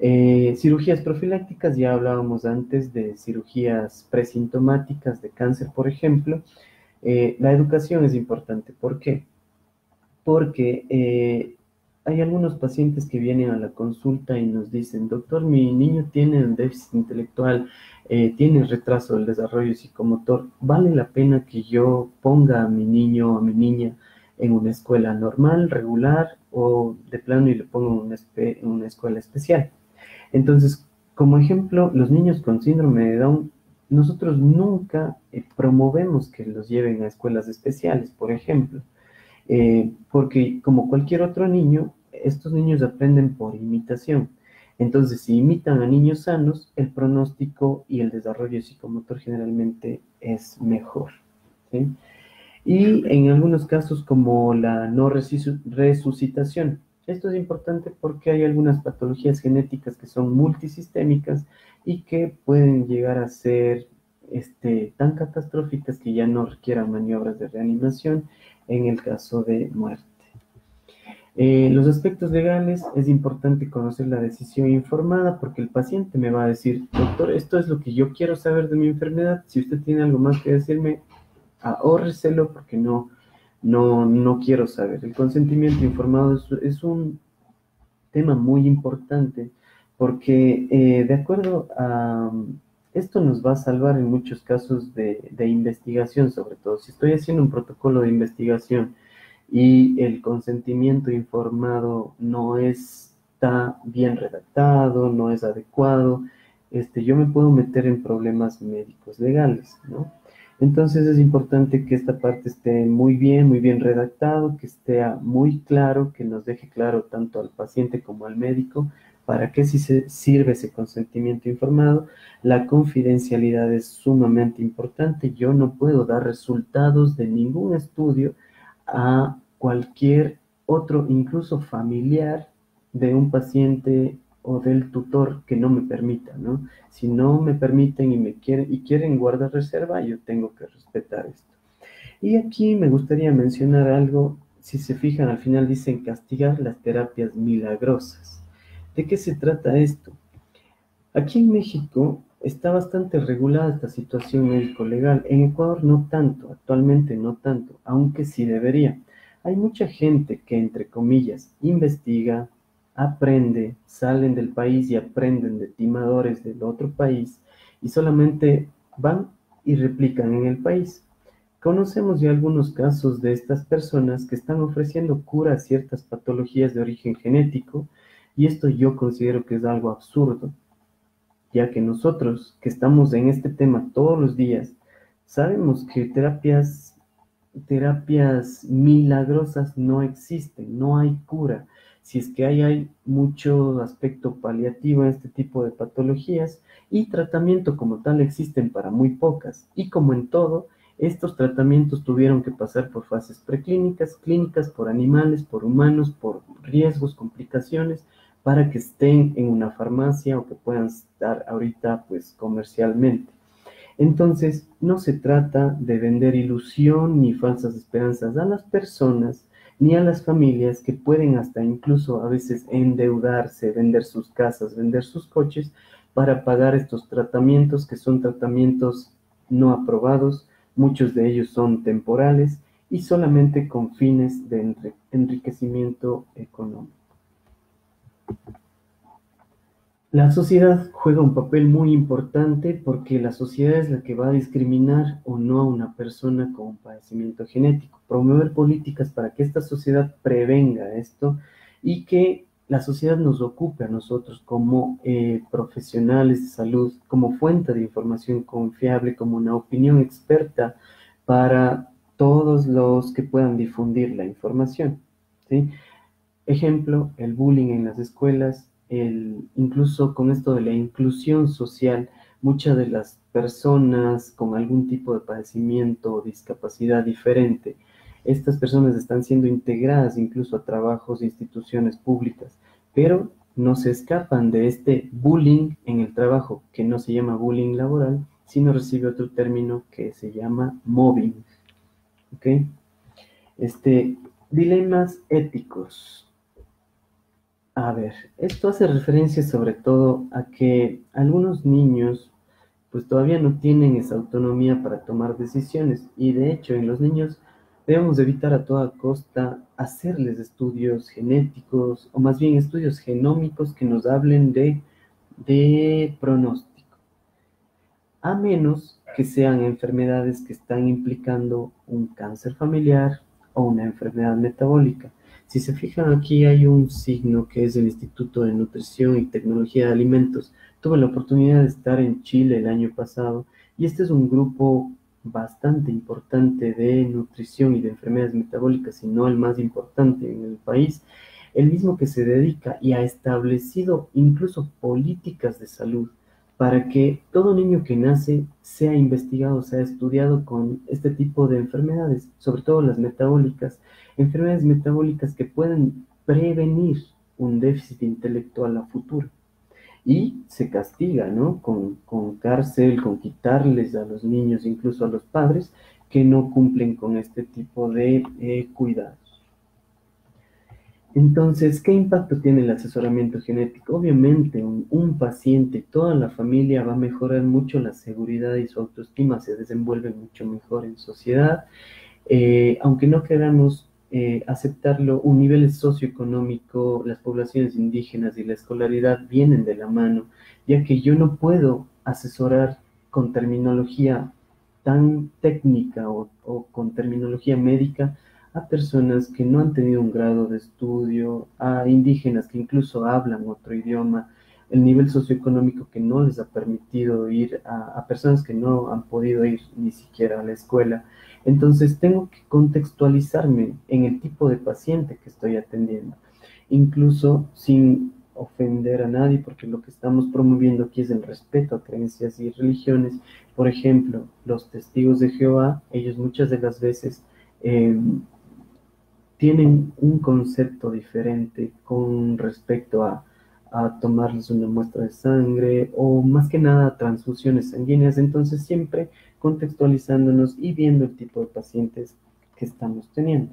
Eh, cirugías profilácticas, ya hablábamos antes de cirugías presintomáticas de cáncer, por ejemplo. Eh, la educación es importante. ¿Por qué? Porque eh, hay algunos pacientes que vienen a la consulta y nos dicen, doctor, mi niño tiene un déficit intelectual, eh, tiene retraso del desarrollo psicomotor, ¿vale la pena que yo ponga a mi niño o a mi niña en una escuela normal, regular o de plano y le pongo en una, escuela especial? Entonces, como ejemplo, los niños con síndrome de Down, nosotros nunca eh, promovemos que los lleven a escuelas especiales, por ejemplo. Eh, porque como cualquier otro niño, estos niños aprenden por imitación. Entonces, si imitan a niños sanos, el pronóstico y el desarrollo psicomotor generalmente es mejor. Y en algunos casos como la no resucitación. Esto es importante porque hay algunas patologías genéticas que son multisistémicas y que pueden llegar a ser este, tan catastróficas que ya no requieran maniobras de reanimación en el caso de muerte. Eh, los aspectos legales es importante conocer la decisión informada porque el paciente me va a decir, doctor, esto es lo que yo quiero saber de mi enfermedad. Si usted tiene algo más que decirme, ahórreselo porque no, no, no quiero saber. El consentimiento informado es, un tema muy importante porque eh, de acuerdo a... Esto nos va a salvar en muchos casos de, de investigación, sobre todo. Si estoy haciendo un protocolo de investigación, y el consentimiento informado no está bien redactado, no es adecuado, este, yo me puedo meter en problemas médicos legales, ¿no? Entonces es importante que esta parte esté muy bien, muy bien redactado, que esté muy claro, que nos deje claro tanto al paciente como al médico para qué sirve ese consentimiento informado. La confidencialidad es sumamente importante. Yo no puedo dar resultados de ningún estudio a cualquier otro, incluso familiar, de un paciente o del tutor que no me permita, ¿no? Si no me permiten y me quieren y quieren guardar reserva, yo tengo que respetar esto. Y aquí me gustaría mencionar algo, si se fijan al final dicen castigar las terapias milagrosas. ¿De qué se trata esto? Aquí en México está bastante regulada esta situación médico-legal. En Ecuador no tanto, actualmente no tanto, aunque sí debería. Hay mucha gente que, entre comillas, investiga, aprende, salen del país y aprenden de timadores del otro país y solamente van y replican en el país. Conocemos ya algunos casos de estas personas que están ofreciendo cura a ciertas patologías de origen genético y esto yo considero que es algo absurdo, ya que nosotros que estamos en este tema todos los días, sabemos que terapias terapias milagrosas no existen, no hay cura. Si es que hay, hay mucho aspecto paliativo en este tipo de patologías y tratamiento como tal existen para muy pocas. Y como en todo, Estos tratamientos tuvieron que pasar por fases preclínicas, clínicas, por animales, por humanos, por riesgos, complicaciones, para que estén en una farmacia o que puedan estar ahorita pues comercialmente. Entonces, no se trata de vender ilusión ni falsas esperanzas a las personas ni a las familias que pueden hasta incluso a veces endeudarse, vender sus casas, vender sus coches para pagar estos tratamientos que son tratamientos no aprobados, muchos de ellos son temporales y solamente con fines de enriquecimiento económico. La sociedad juega un papel muy importante porque la sociedad es la que va a discriminar o no a una persona con padecimiento genético. Promover políticas para que esta sociedad prevenga esto y que la sociedad nos ocupe a nosotros como eh, profesionales de salud, como fuente de información confiable, como una opinión experta para todos los que puedan difundir la información. ¿sí? Ejemplo, el bullying en las escuelas incluso con esto de la inclusión social, muchas de las personas con algún tipo de padecimiento o discapacidad diferente, estas personas están siendo integradas incluso a trabajos e instituciones públicas, pero no se escapan de este bullying en el trabajo, que no se llama bullying laboral, sino recibe otro término que se llama mobbing. ¿Ok? Este, dilemas éticos. A ver, esto hace referencia sobre todo a que algunos niños pues todavía no tienen esa autonomía para tomar decisiones y de hecho en los niños debemos evitar a toda costa hacerles estudios genéticos o más bien estudios genómicos que nos hablen de, de pronóstico, a menos que sean enfermedades que están implicando un cáncer familiar o una enfermedad metabólica. Si se fijan aquí hay un signo que es el Instituto de Nutrición y Tecnología de Alimentos. Tuve la oportunidad de estar en Chile el año pasado y este es un grupo bastante importante de nutrición y de enfermedades metabólicas, si no el más importante en el país, el mismo que se dedica y ha establecido incluso políticas de salud para que todo niño que nace sea investigado, sea estudiado con este tipo de enfermedades, sobre todo las metabólicas, enfermedades metabólicas que pueden prevenir un déficit intelectual a futuro. Y se castiga, ¿no? Con, cárcel, con quitarles a los niños, incluso a los padres, que no cumplen con este tipo de eh, cuidados. Entonces, ¿qué impacto tiene el asesoramiento genético? Obviamente, un, paciente toda la familia va a mejorar mucho la seguridad y su autoestima se desenvuelve mucho mejor en sociedad. Eh, aunque no queramos eh, aceptarlo, un nivel socioeconómico, las poblaciones indígenas y la escolaridad vienen de la mano, ya que yo no puedo asesorar con terminología tan técnica o con terminología médica a personas que no han tenido un grado de estudio, a indígenas que incluso hablan otro idioma, el nivel socioeconómico que no les ha permitido ir a, personas que no han podido ir ni siquiera a la escuela. Entonces tengo que contextualizarme en el tipo de paciente que estoy atendiendo, incluso sin ofender a nadie, porque lo que estamos promoviendo aquí es el respeto a creencias y religiones. Por ejemplo, los testigos de Jehová, ellos muchas de las veces eh, tienen un concepto diferente con respecto a, tomarles una muestra de sangre o más que nada transfusiones sanguíneas. Entonces siempre contextualizándonos y viendo el tipo de pacientes que estamos teniendo.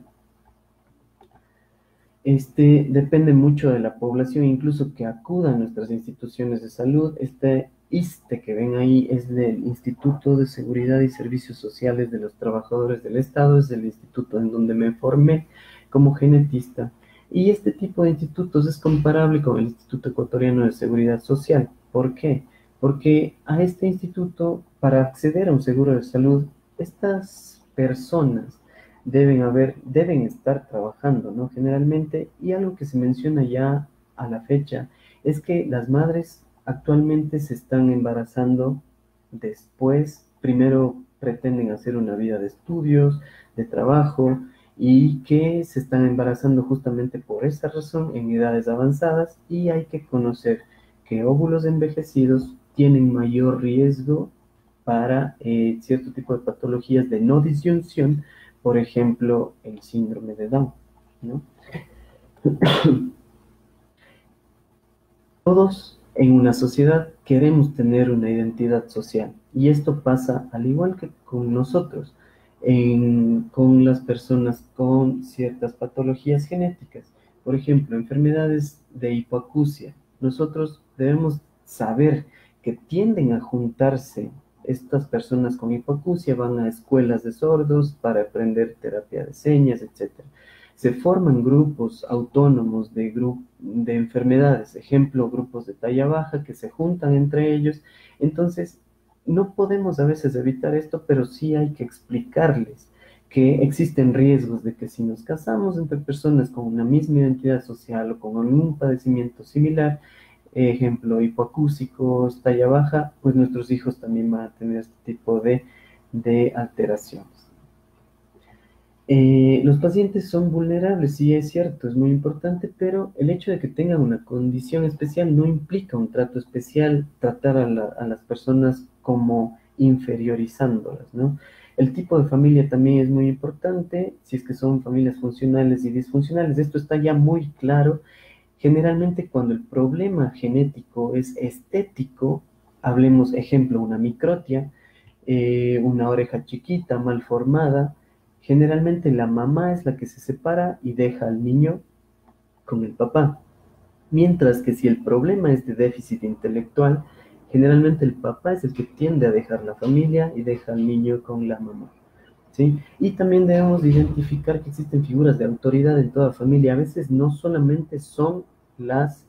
Este depende mucho de la población, incluso que acuda a nuestras instituciones de salud. Este ISTE que ven ahí es del Instituto de Seguridad y Servicios Sociales de los Trabajadores del Estado, es el instituto en donde me formé como genetista. Y este tipo de institutos es comparable con el Instituto Ecuatoriano de Seguridad Social. ¿Por qué? Porque a este instituto, para acceder a un seguro de salud, estas personas deben haber, deben estar trabajando, ¿no? Generalmente, y algo que se menciona ya a la fecha, es que las madres actualmente se están embarazando después, primero pretenden hacer una vida de estudios, de trabajo, y que se están embarazando justamente por esa razón en edades avanzadas y hay que conocer que óvulos envejecidos tienen mayor riesgo para eh, cierto tipo de patologías de no disyunción, por ejemplo, el síndrome de Down. <coughs> Todos en una sociedad queremos tener una identidad social y esto pasa al igual que con nosotros, con las personas con ciertas patologías genéticas. Por ejemplo, enfermedades de hipoacusia. Nosotros debemos saber que tienden a juntarse estas personas con hipoacusia, van a escuelas de sordos para aprender terapia de señas, etc. Se forman grupos autónomos de, de enfermedades, ejemplo, grupos de talla baja que se juntan entre ellos. Entonces, no podemos a veces evitar esto, pero sí hay que explicarles que existen riesgos de que si nos casamos entre personas con una misma identidad social o con algún padecimiento similar, ejemplo, hipoacúsicos, talla baja, pues nuestros hijos también van a tener este tipo de, alteraciones. Eh, los pacientes son vulnerables, sí es cierto, es muy importante, pero el hecho de que tengan una condición especial no implica un trato especial, tratar a, a las personas como inferiorizándolas. El tipo de familia también es muy importante, si es que son familias funcionales y disfuncionales, esto está ya muy claro. Generalmente cuando el problema genético es estético, hablemos ejemplo, una microtia, eh, una oreja chiquita, mal formada, generalmente la mamá es la que se separa y deja al niño con el papá. Mientras que si el problema es de déficit intelectual, Generalmente el papá es el que tiende a dejar la familia y deja al niño con la mamá. ¿sí? Y también debemos identificar que existen figuras de autoridad en toda familia. A veces no solamente son las,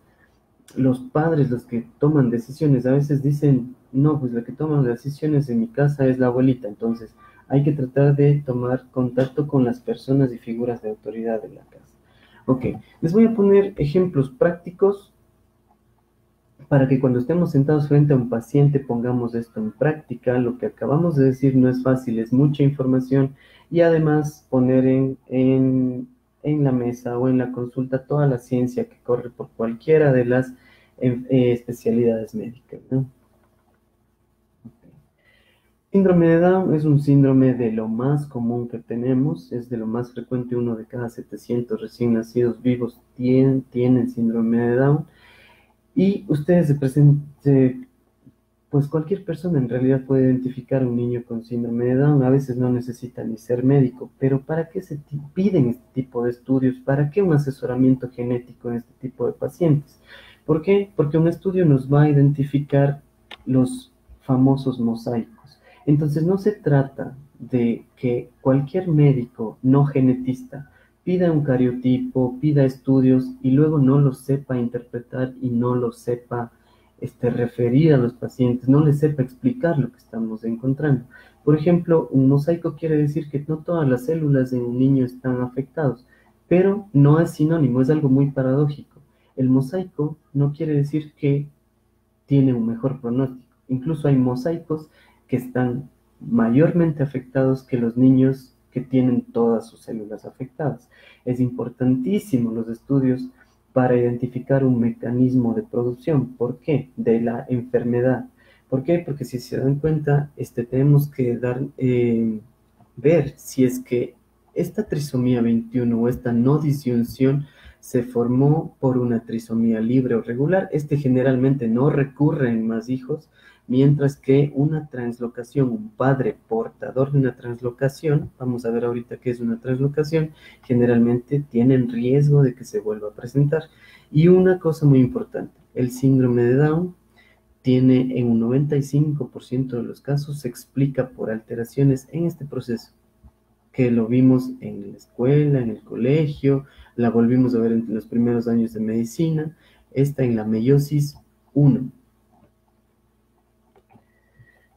los padres los que toman decisiones, a veces dicen, no, pues la que toma decisiones en mi casa es la abuelita. Entonces hay que tratar de tomar contacto con las personas y figuras de autoridad de la casa. Ok, les voy a poner ejemplos prácticos para que cuando estemos sentados frente a un paciente pongamos esto en práctica. Lo que acabamos de decir no es fácil, es mucha información y además poner en, en, la mesa o en la consulta toda la ciencia que corre por cualquiera de las eh, especialidades médicas. Síndrome de Down es un síndrome de lo más común que tenemos, es de lo más frecuente, uno de cada 700 recién nacidos vivos tienen, tienen síndrome de Down y ustedes se presenten, pues cualquier persona en realidad puede identificar a un niño con síndrome de Down, a veces no necesita ni ser médico, pero ¿para qué se piden este tipo de estudios? ¿Para qué un asesoramiento genético en este tipo de pacientes? ¿Por qué? Porque un estudio nos va a identificar los famosos mosaicos. Entonces no se trata de que cualquier médico no genetista pida un cariotipo, pida estudios y luego no lo sepa interpretar y no lo sepa este, referir a los pacientes, no les sepa explicar lo que estamos encontrando. Por ejemplo, un mosaico quiere decir que no todas las células de un niño están afectadas, pero no es sinónimo, es algo muy paradójico. El mosaico no quiere decir que tiene un mejor pronóstico. Incluso hay mosaicos que están mayormente afectados que los niños tienen todas sus células afectadas. Es importantísimo los estudios para identificar un mecanismo de producción. ¿Por qué? De la enfermedad. ¿Por qué? Porque si se dan cuenta, este, tenemos que dar, eh, ver si es que esta trisomía 21 o esta no disyunción se formó por una trisomía libre o regular. Este generalmente no recurre en más hijos, mientras que una translocación, un padre portador de una translocación, vamos a ver ahorita qué es una translocación, generalmente tienen riesgo de que se vuelva a presentar. Y una cosa muy importante, el síndrome de Down tiene en un 95% de los casos se explica por alteraciones en este proceso, que lo vimos en la escuela, en el colegio, la volvimos a ver en los primeros años de medicina, está en la meiosis 1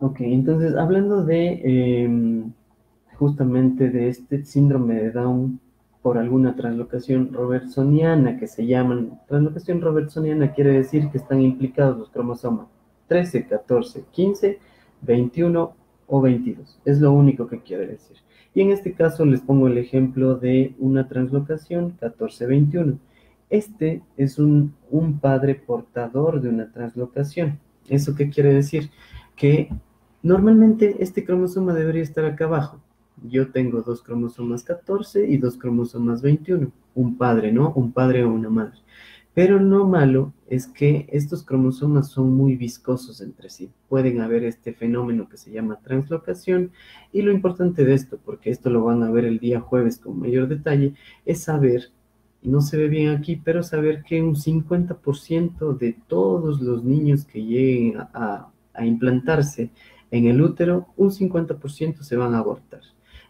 Ok, entonces hablando de em, justamente de este síndrome de Down por alguna translocación robertsoniana que se llaman, translocación robertsoniana quiere decir que están implicados los cromosomas 13, 14, 15, 21 o 22. Es lo único que quiere decir. Y en este caso les pongo el ejemplo de una translocación 14-21. Este es un, un padre portador de una translocación. ¿Eso qué quiere decir? Que Normalmente este cromosoma debería estar acá abajo. Yo tengo dos cromosomas 14 y dos cromosomas 21. Un padre, ¿no? Un padre o una madre. Pero lo malo es que estos cromosomas son muy viscosos entre sí. Pueden haber este fenómeno que se llama translocación y lo importante de esto, porque esto lo van a ver el día jueves con mayor detalle, es saber, no se ve bien aquí, pero saber que un 50% de todos los niños que lleguen a, a implantarse en el útero, un 50% se van a abortar.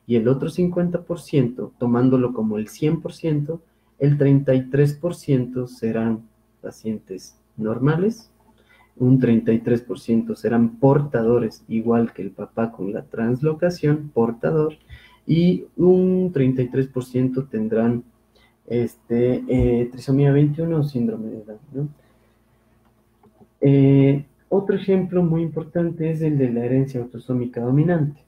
Y el otro 50%, tomándolo como el 100%, el 33% serán pacientes normales, un 33% serán portadores, igual que el papá con la translocación, portador, y un 33% tendrán este, eh, trisomía 21 o síndrome de Down. Eh, otro ejemplo muy importante es el de la herencia autosómica dominante.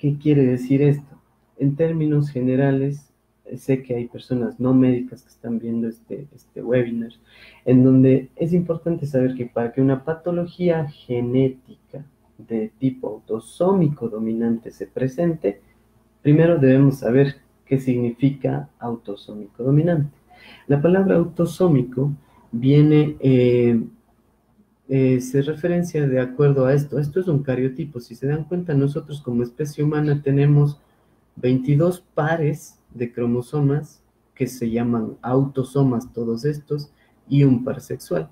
¿Qué quiere decir esto? En términos generales, sé que hay personas no médicas que están viendo este, este webinar, en donde es importante saber que para que una patología genética de tipo autosómico dominante se presente, primero debemos saber qué significa autosómico dominante. La palabra autosómico viene, eh, eh, se referencia de acuerdo a esto. Esto es un cariotipo. Si se dan cuenta, nosotros como especie humana tenemos 22 pares de cromosomas que se llaman autosomas todos estos y un par sexual.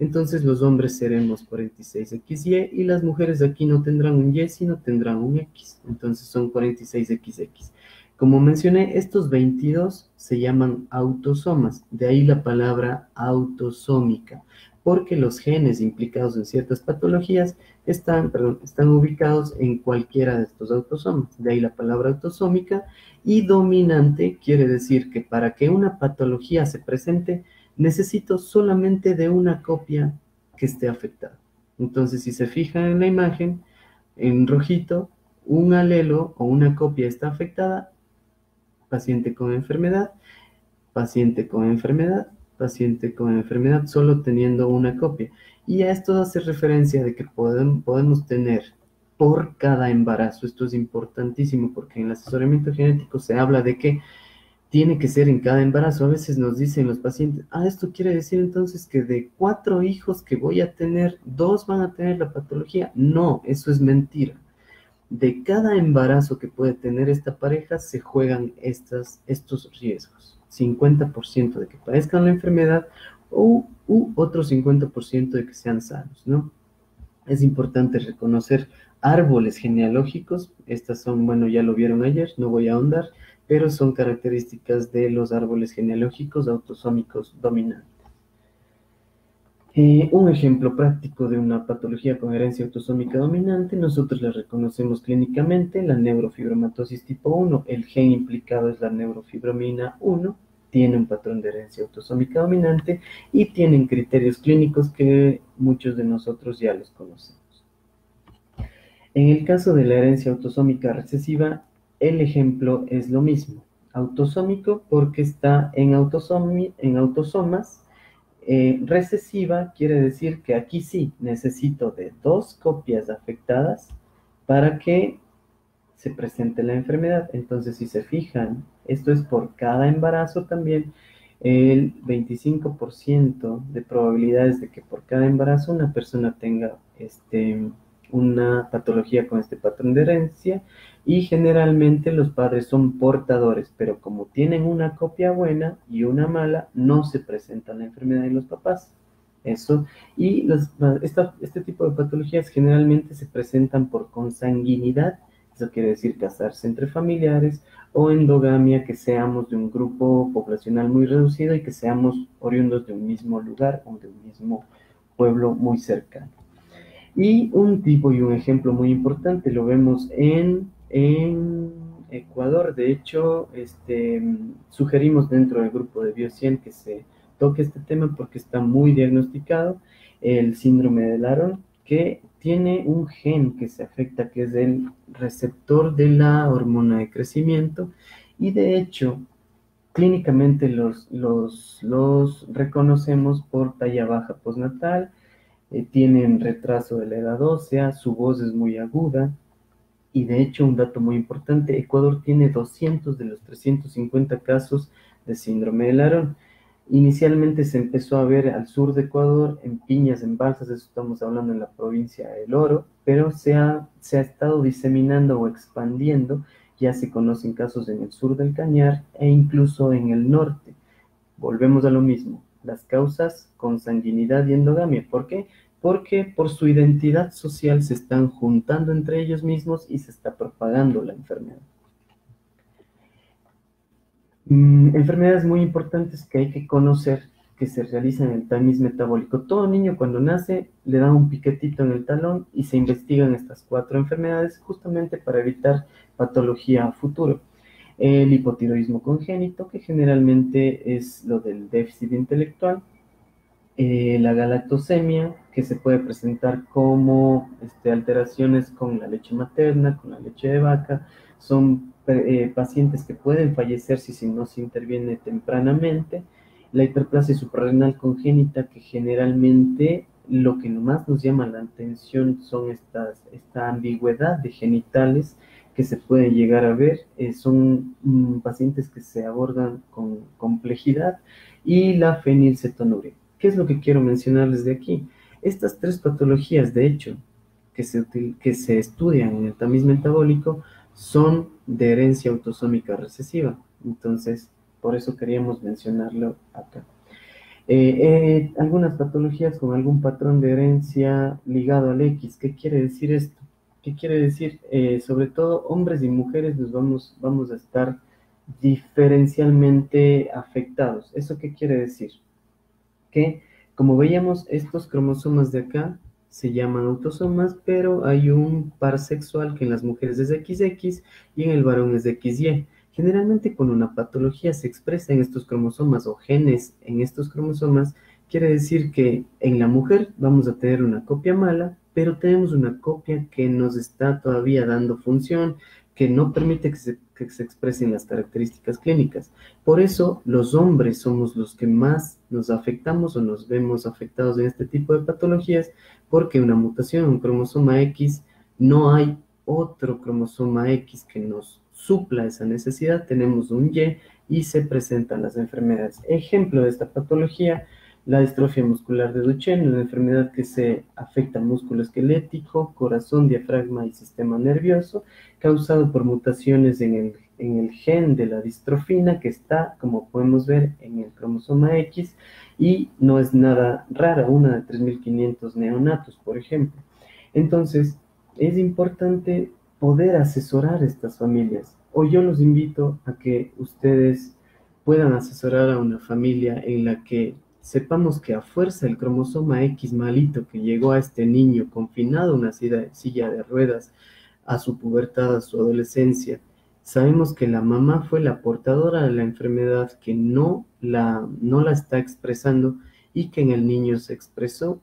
Entonces los hombres seremos 46XY y las mujeres aquí no tendrán un Y, sino tendrán un X. Entonces son 46XX. Como mencioné, estos 22 se llaman autosomas, de ahí la palabra autosómica porque los genes implicados en ciertas patologías están, están ubicados en cualquiera de estos autosomas. De ahí la palabra autosómica. Y dominante quiere decir que para que una patología se presente, necesito solamente de una copia que esté afectada. Entonces, si se fijan en la imagen, en rojito, un alelo o una copia está afectada, paciente con enfermedad, paciente con enfermedad, paciente con enfermedad solo teniendo una copia. Y a esto hace referencia de que podemos, podemos tener por cada embarazo, esto es importantísimo porque en el asesoramiento genético se habla de que tiene que ser en cada embarazo. A veces nos dicen los pacientes, ah, esto quiere decir entonces que de cuatro hijos que voy a tener, dos van a tener la patología. No, eso es mentira. De cada embarazo que puede tener esta pareja se juegan estas, estos riesgos. 50% de que padezcan la enfermedad o u otro 50% de que sean sanos, ¿no? Es importante reconocer árboles genealógicos, estas son, bueno, ya lo vieron ayer, no voy a ahondar, pero son características de los árboles genealógicos autosómicos dominantes. Eh, un ejemplo práctico de una patología con herencia autosómica dominante, nosotros la reconocemos clínicamente, la neurofibromatosis tipo 1. El gen implicado es la neurofibromina 1, tiene un patrón de herencia autosómica dominante y tienen criterios clínicos que muchos de nosotros ya los conocemos. En el caso de la herencia autosómica recesiva, el ejemplo es lo mismo. Autosómico porque está en, en autosomas eh, recesiva quiere decir que aquí sí necesito de dos copias afectadas para que se presente la enfermedad. Entonces, si se fijan, esto es por cada embarazo también, el 25% de probabilidades de que por cada embarazo una persona tenga este, una patología con este patrón de herencia y generalmente los padres son portadores, pero como tienen una copia buena y una mala, no se presenta la enfermedad en los papás. Eso, y este tipo de patologías generalmente se presentan por consanguinidad, eso quiere decir casarse entre familiares, o endogamia, que seamos de un grupo poblacional muy reducido y que seamos oriundos de un mismo lugar o de un mismo pueblo muy cercano. Y un tipo y un ejemplo muy importante lo vemos en, Ecuador. De hecho, este, sugerimos dentro del grupo de Biocien que se toque este tema porque está muy diagnosticado, el síndrome de Laron, que tiene un gen que se afecta, que es el receptor de la hormona de crecimiento, y de hecho, clínicamente los, los, los reconocemos por talla baja postnatal, eh, tienen retraso de la edad ósea, su voz es muy aguda, y de hecho, un dato muy importante, Ecuador tiene 200 de los 350 casos de síndrome de Larón. Inicialmente se empezó a ver al sur de Ecuador, en Piñas, en Balsas, eso estamos hablando en la provincia del Oro, pero se ha, se ha estado diseminando o expandiendo, ya se conocen casos en el sur del Cañar e incluso en el norte. Volvemos a lo mismo, las causas con sanguinidad y endogamia. ¿Por qué? Porque por su identidad social se están juntando entre ellos mismos y se está propagando la enfermedad. Mm, enfermedades muy importantes que hay que conocer que se realizan en el tamiz metabólico. Todo niño cuando nace le da un piquetito en el talón y se investigan estas cuatro enfermedades justamente para evitar patología a futuro. El hipotiroidismo congénito, que generalmente es lo del déficit intelectual, eh, la galactosemia, que se puede presentar como este, alteraciones con la leche materna, con la leche de vaca, son eh, pacientes que pueden fallecer si, no se interviene tempranamente. La hiperplasia suprarrenal congénita, que generalmente lo que más nos llama la atención son estas, esta ambigüedad de genitales que se pueden llegar a ver. Eh, son mm, pacientes que se abordan con complejidad. Y la fenilcetonuria ¿Qué es lo que quiero mencionarles de aquí? Estas tres patologías, de hecho, que se, que se estudian en el tamiz metabólico, son de herencia autosómica recesiva. Entonces, por eso queríamos mencionarlo acá. Eh, eh, algunas patologías con algún patrón de herencia ligado al X. ¿Qué quiere decir esto? ¿Qué quiere decir? Eh, sobre todo hombres y mujeres nos vamos, vamos a estar diferencialmente afectados. ¿Eso qué quiere decir? Que, como veíamos, estos cromosomas de acá se llaman autosomas, pero hay un par sexual que en las mujeres es XX y en el varón es XY. Generalmente cuando una patología se expresa en estos cromosomas o genes en estos cromosomas, quiere decir que en la mujer vamos a tener una copia mala, pero tenemos una copia que nos está todavía dando función, que no permite que se, expresen las características clínicas. Por eso los hombres somos los que más nos afectamos o nos vemos afectados en este tipo de patologías porque una mutación en un cromosoma X no hay otro cromosoma X que nos supla esa necesidad, tenemos un Y y se presentan las enfermedades. Ejemplo de esta patología, la distrofia muscular de Duchenne, una enfermedad que se afecta al músculo esquelético, corazón, diafragma y sistema nervioso, causado por mutaciones en el, en el gen de la distrofina que está, como podemos ver, en el cromosoma X y no es nada rara, una de 3.500 neonatos, por ejemplo. Entonces, es importante poder asesorar a estas familias. O yo los invito a que ustedes puedan asesorar a una familia en la que sepamos que a fuerza el cromosoma X malito que llegó a este niño confinado en una silla de ruedas a su pubertad, a su adolescencia, sabemos que la mamá fue la portadora de la enfermedad que no la, no la está expresando y que en el niño se expresó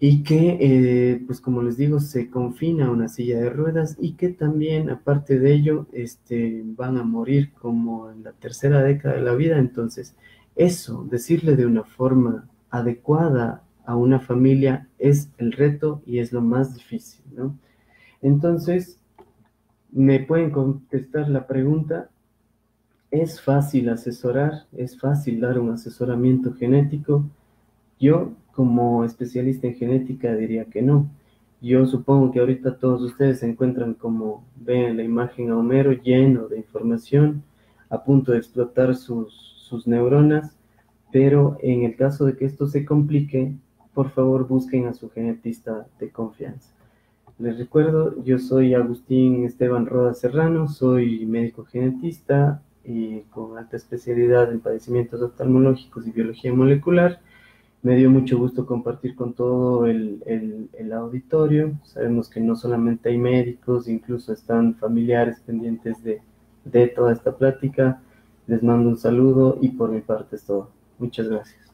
y que, eh, pues como les digo, se confina a una silla de ruedas y que también, aparte de ello, este, van a morir como en la tercera década de la vida. Entonces, eso, decirle de una forma adecuada a una familia es el reto y es lo más difícil, ¿no? Entonces, me pueden contestar la pregunta, ¿es fácil asesorar? ¿Es fácil dar un asesoramiento genético? Yo, como especialista en genética, diría que no. Yo supongo que ahorita todos ustedes se encuentran como ven la imagen a Homero lleno de información, a punto de explotar sus sus neuronas, pero en el caso de que esto se complique, por favor busquen a su genetista de confianza. Les recuerdo, yo soy Agustín Esteban Roda Serrano, soy médico genetista y con alta especialidad en padecimientos oftalmológicos y biología molecular. Me dio mucho gusto compartir con todo el, el, el, auditorio. Sabemos que no solamente hay médicos, incluso están familiares pendientes de, de toda esta plática. Les mando un saludo y por mi parte es todo. Muchas gracias.